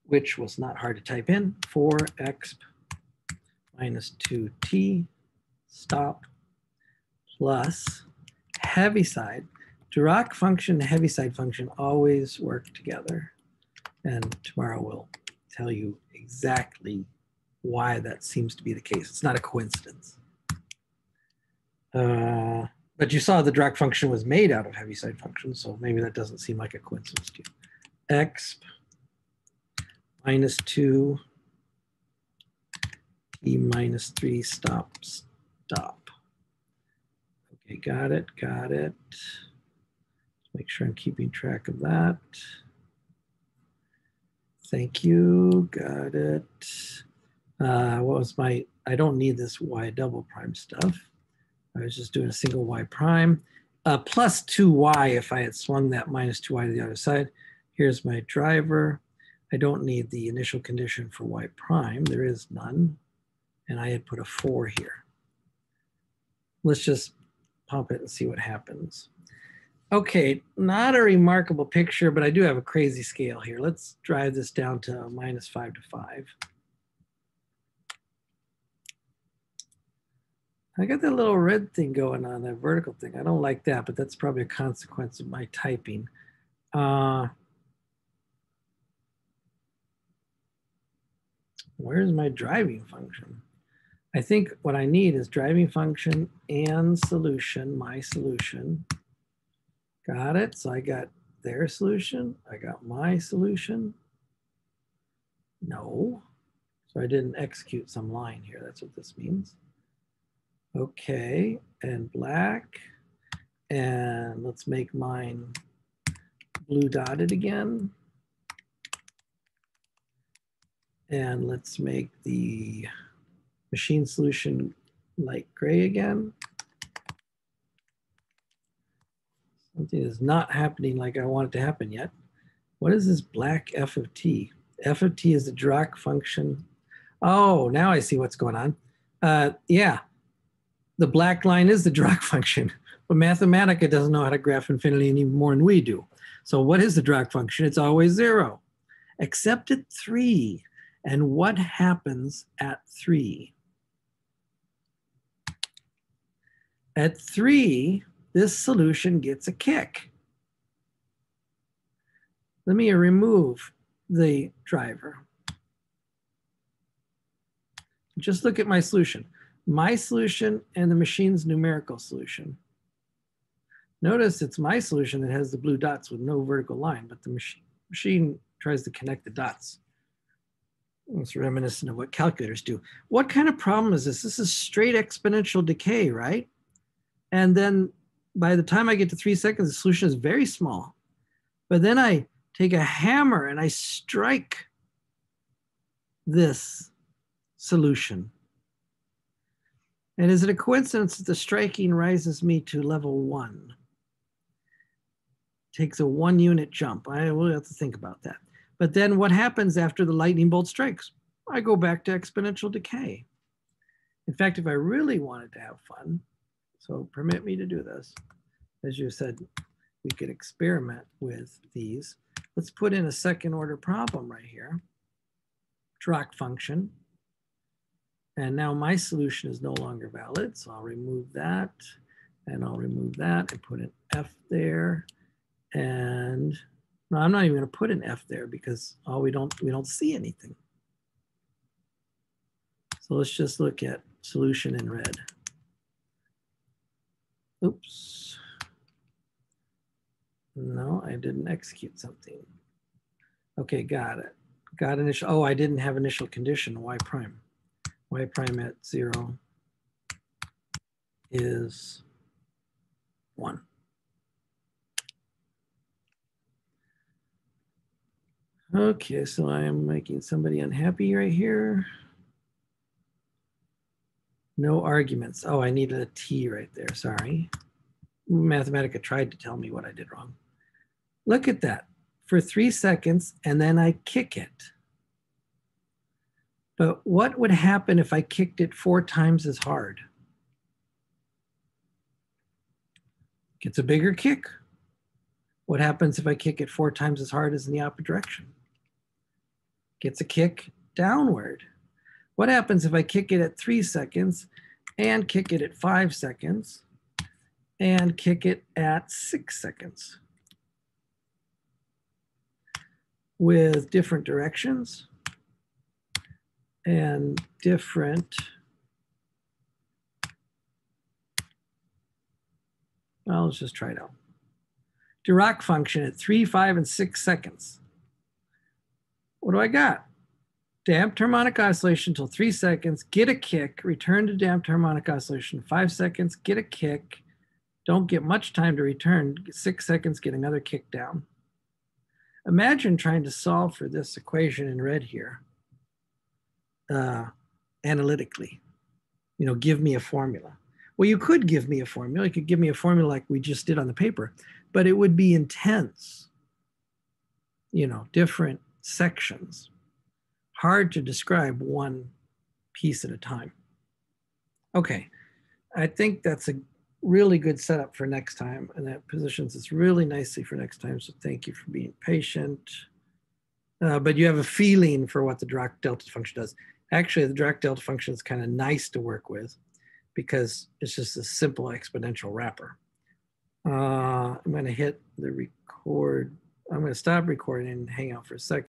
which was not hard to type in, 4x minus 2t stop plus Heaviside. Dirac function and Heaviside function always work together. And tomorrow we'll tell you exactly why that seems to be the case. It's not a coincidence. Uh, but you saw the Dirac function was made out of Heaviside functions, so maybe that doesn't seem like a coincidence to you. X minus 2 t minus 3 stop stop. Okay, got it, got it. Make sure I'm keeping track of that. Thank you, got it. Uh, what was my, I don't need this y double prime stuff. I was just doing a single y prime. Uh, plus 2y if I had swung that minus 2y to the other side. Here's my driver. I don't need the initial condition for y prime. There is none. And I had put a 4 here. Let's just pump it and see what happens. Okay, not a remarkable picture, but I do have a crazy scale here. Let's drive this down to minus 5 to 5. I got that little red thing going on, that vertical thing. I don't like that, but that's probably a consequence of my typing. Uh, where's my driving function? I think what I need is driving function and solution, my solution. Got it. So I got their solution. I got my solution. No. So I didn't execute some line here. That's what this means. Okay, and black. And let's make mine blue dotted again. And let's make the machine solution light gray again. Something is not happening like I want it to happen yet. What is this black f of t? f of t is the Dirac function. Oh, now I see what's going on. Uh, yeah, the black line is the Dirac function, but Mathematica doesn't know how to graph infinity any more than we do. So what is the Dirac function? It's always zero, except at three. And what happens at three? At three, this solution gets a kick. Let me remove the driver. Just look at my solution my solution and the machine's numerical solution. Notice it's my solution that has the blue dots with no vertical line, but the machine, tries to connect the dots. It's reminiscent of what calculators do. What kind of problem is this? This is straight exponential decay, right? And then by the time I get to three seconds, the solution is very small. But then I take a hammer and I strike this solution. And is it a coincidence that the striking rises me to level one? Takes a one unit jump. I will have to think about that. But then what happens after the lightning bolt strikes? I go back to exponential decay. In fact, if I really wanted to have fun, so permit me to do this, as you said, we could experiment with these. Let's put in a second order problem right here. Dirac function and now my solution is no longer valid. So I'll remove that and I'll remove that and put an F there. And no, I'm not even gonna put an F there because all we don't, we don't see anything. So let's just look at solution in red. Oops. No, I didn't execute something. Okay, got it. Got initial, oh, I didn't have initial condition, y prime y prime at zero is one. Okay, so I am making somebody unhappy right here. No arguments. Oh, I needed a T right there, sorry. Mathematica tried to tell me what I did wrong. Look at that, for three seconds, and then I kick it. But what would happen if I kicked it four times as hard? Gets a bigger kick. What happens if I kick it four times as hard as in the opposite direction? Gets a kick downward. What happens if I kick it at three seconds and kick it at five seconds and kick it at six seconds? With different directions, and different. Well, let's just try it out. Dirac function at three, five, and six seconds. What do I got? Damped harmonic oscillation until three seconds, get a kick, return to damped harmonic oscillation, five seconds, get a kick, don't get much time to return, six seconds, get another kick down. Imagine trying to solve for this equation in red here uh, analytically. You know, give me a formula. Well, you could give me a formula. You could give me a formula like we just did on the paper, but it would be intense. You know, different sections. Hard to describe one piece at a time. Okay, I think that's a really good setup for next time, and that positions us really nicely for next time. So thank you for being patient. Uh, but you have a feeling for what the Dirac delta function does. Actually, the Dirac delta function is kind of nice to work with because it's just a simple exponential wrapper. Uh, I'm going to hit the record. I'm going to stop recording and hang out for a second.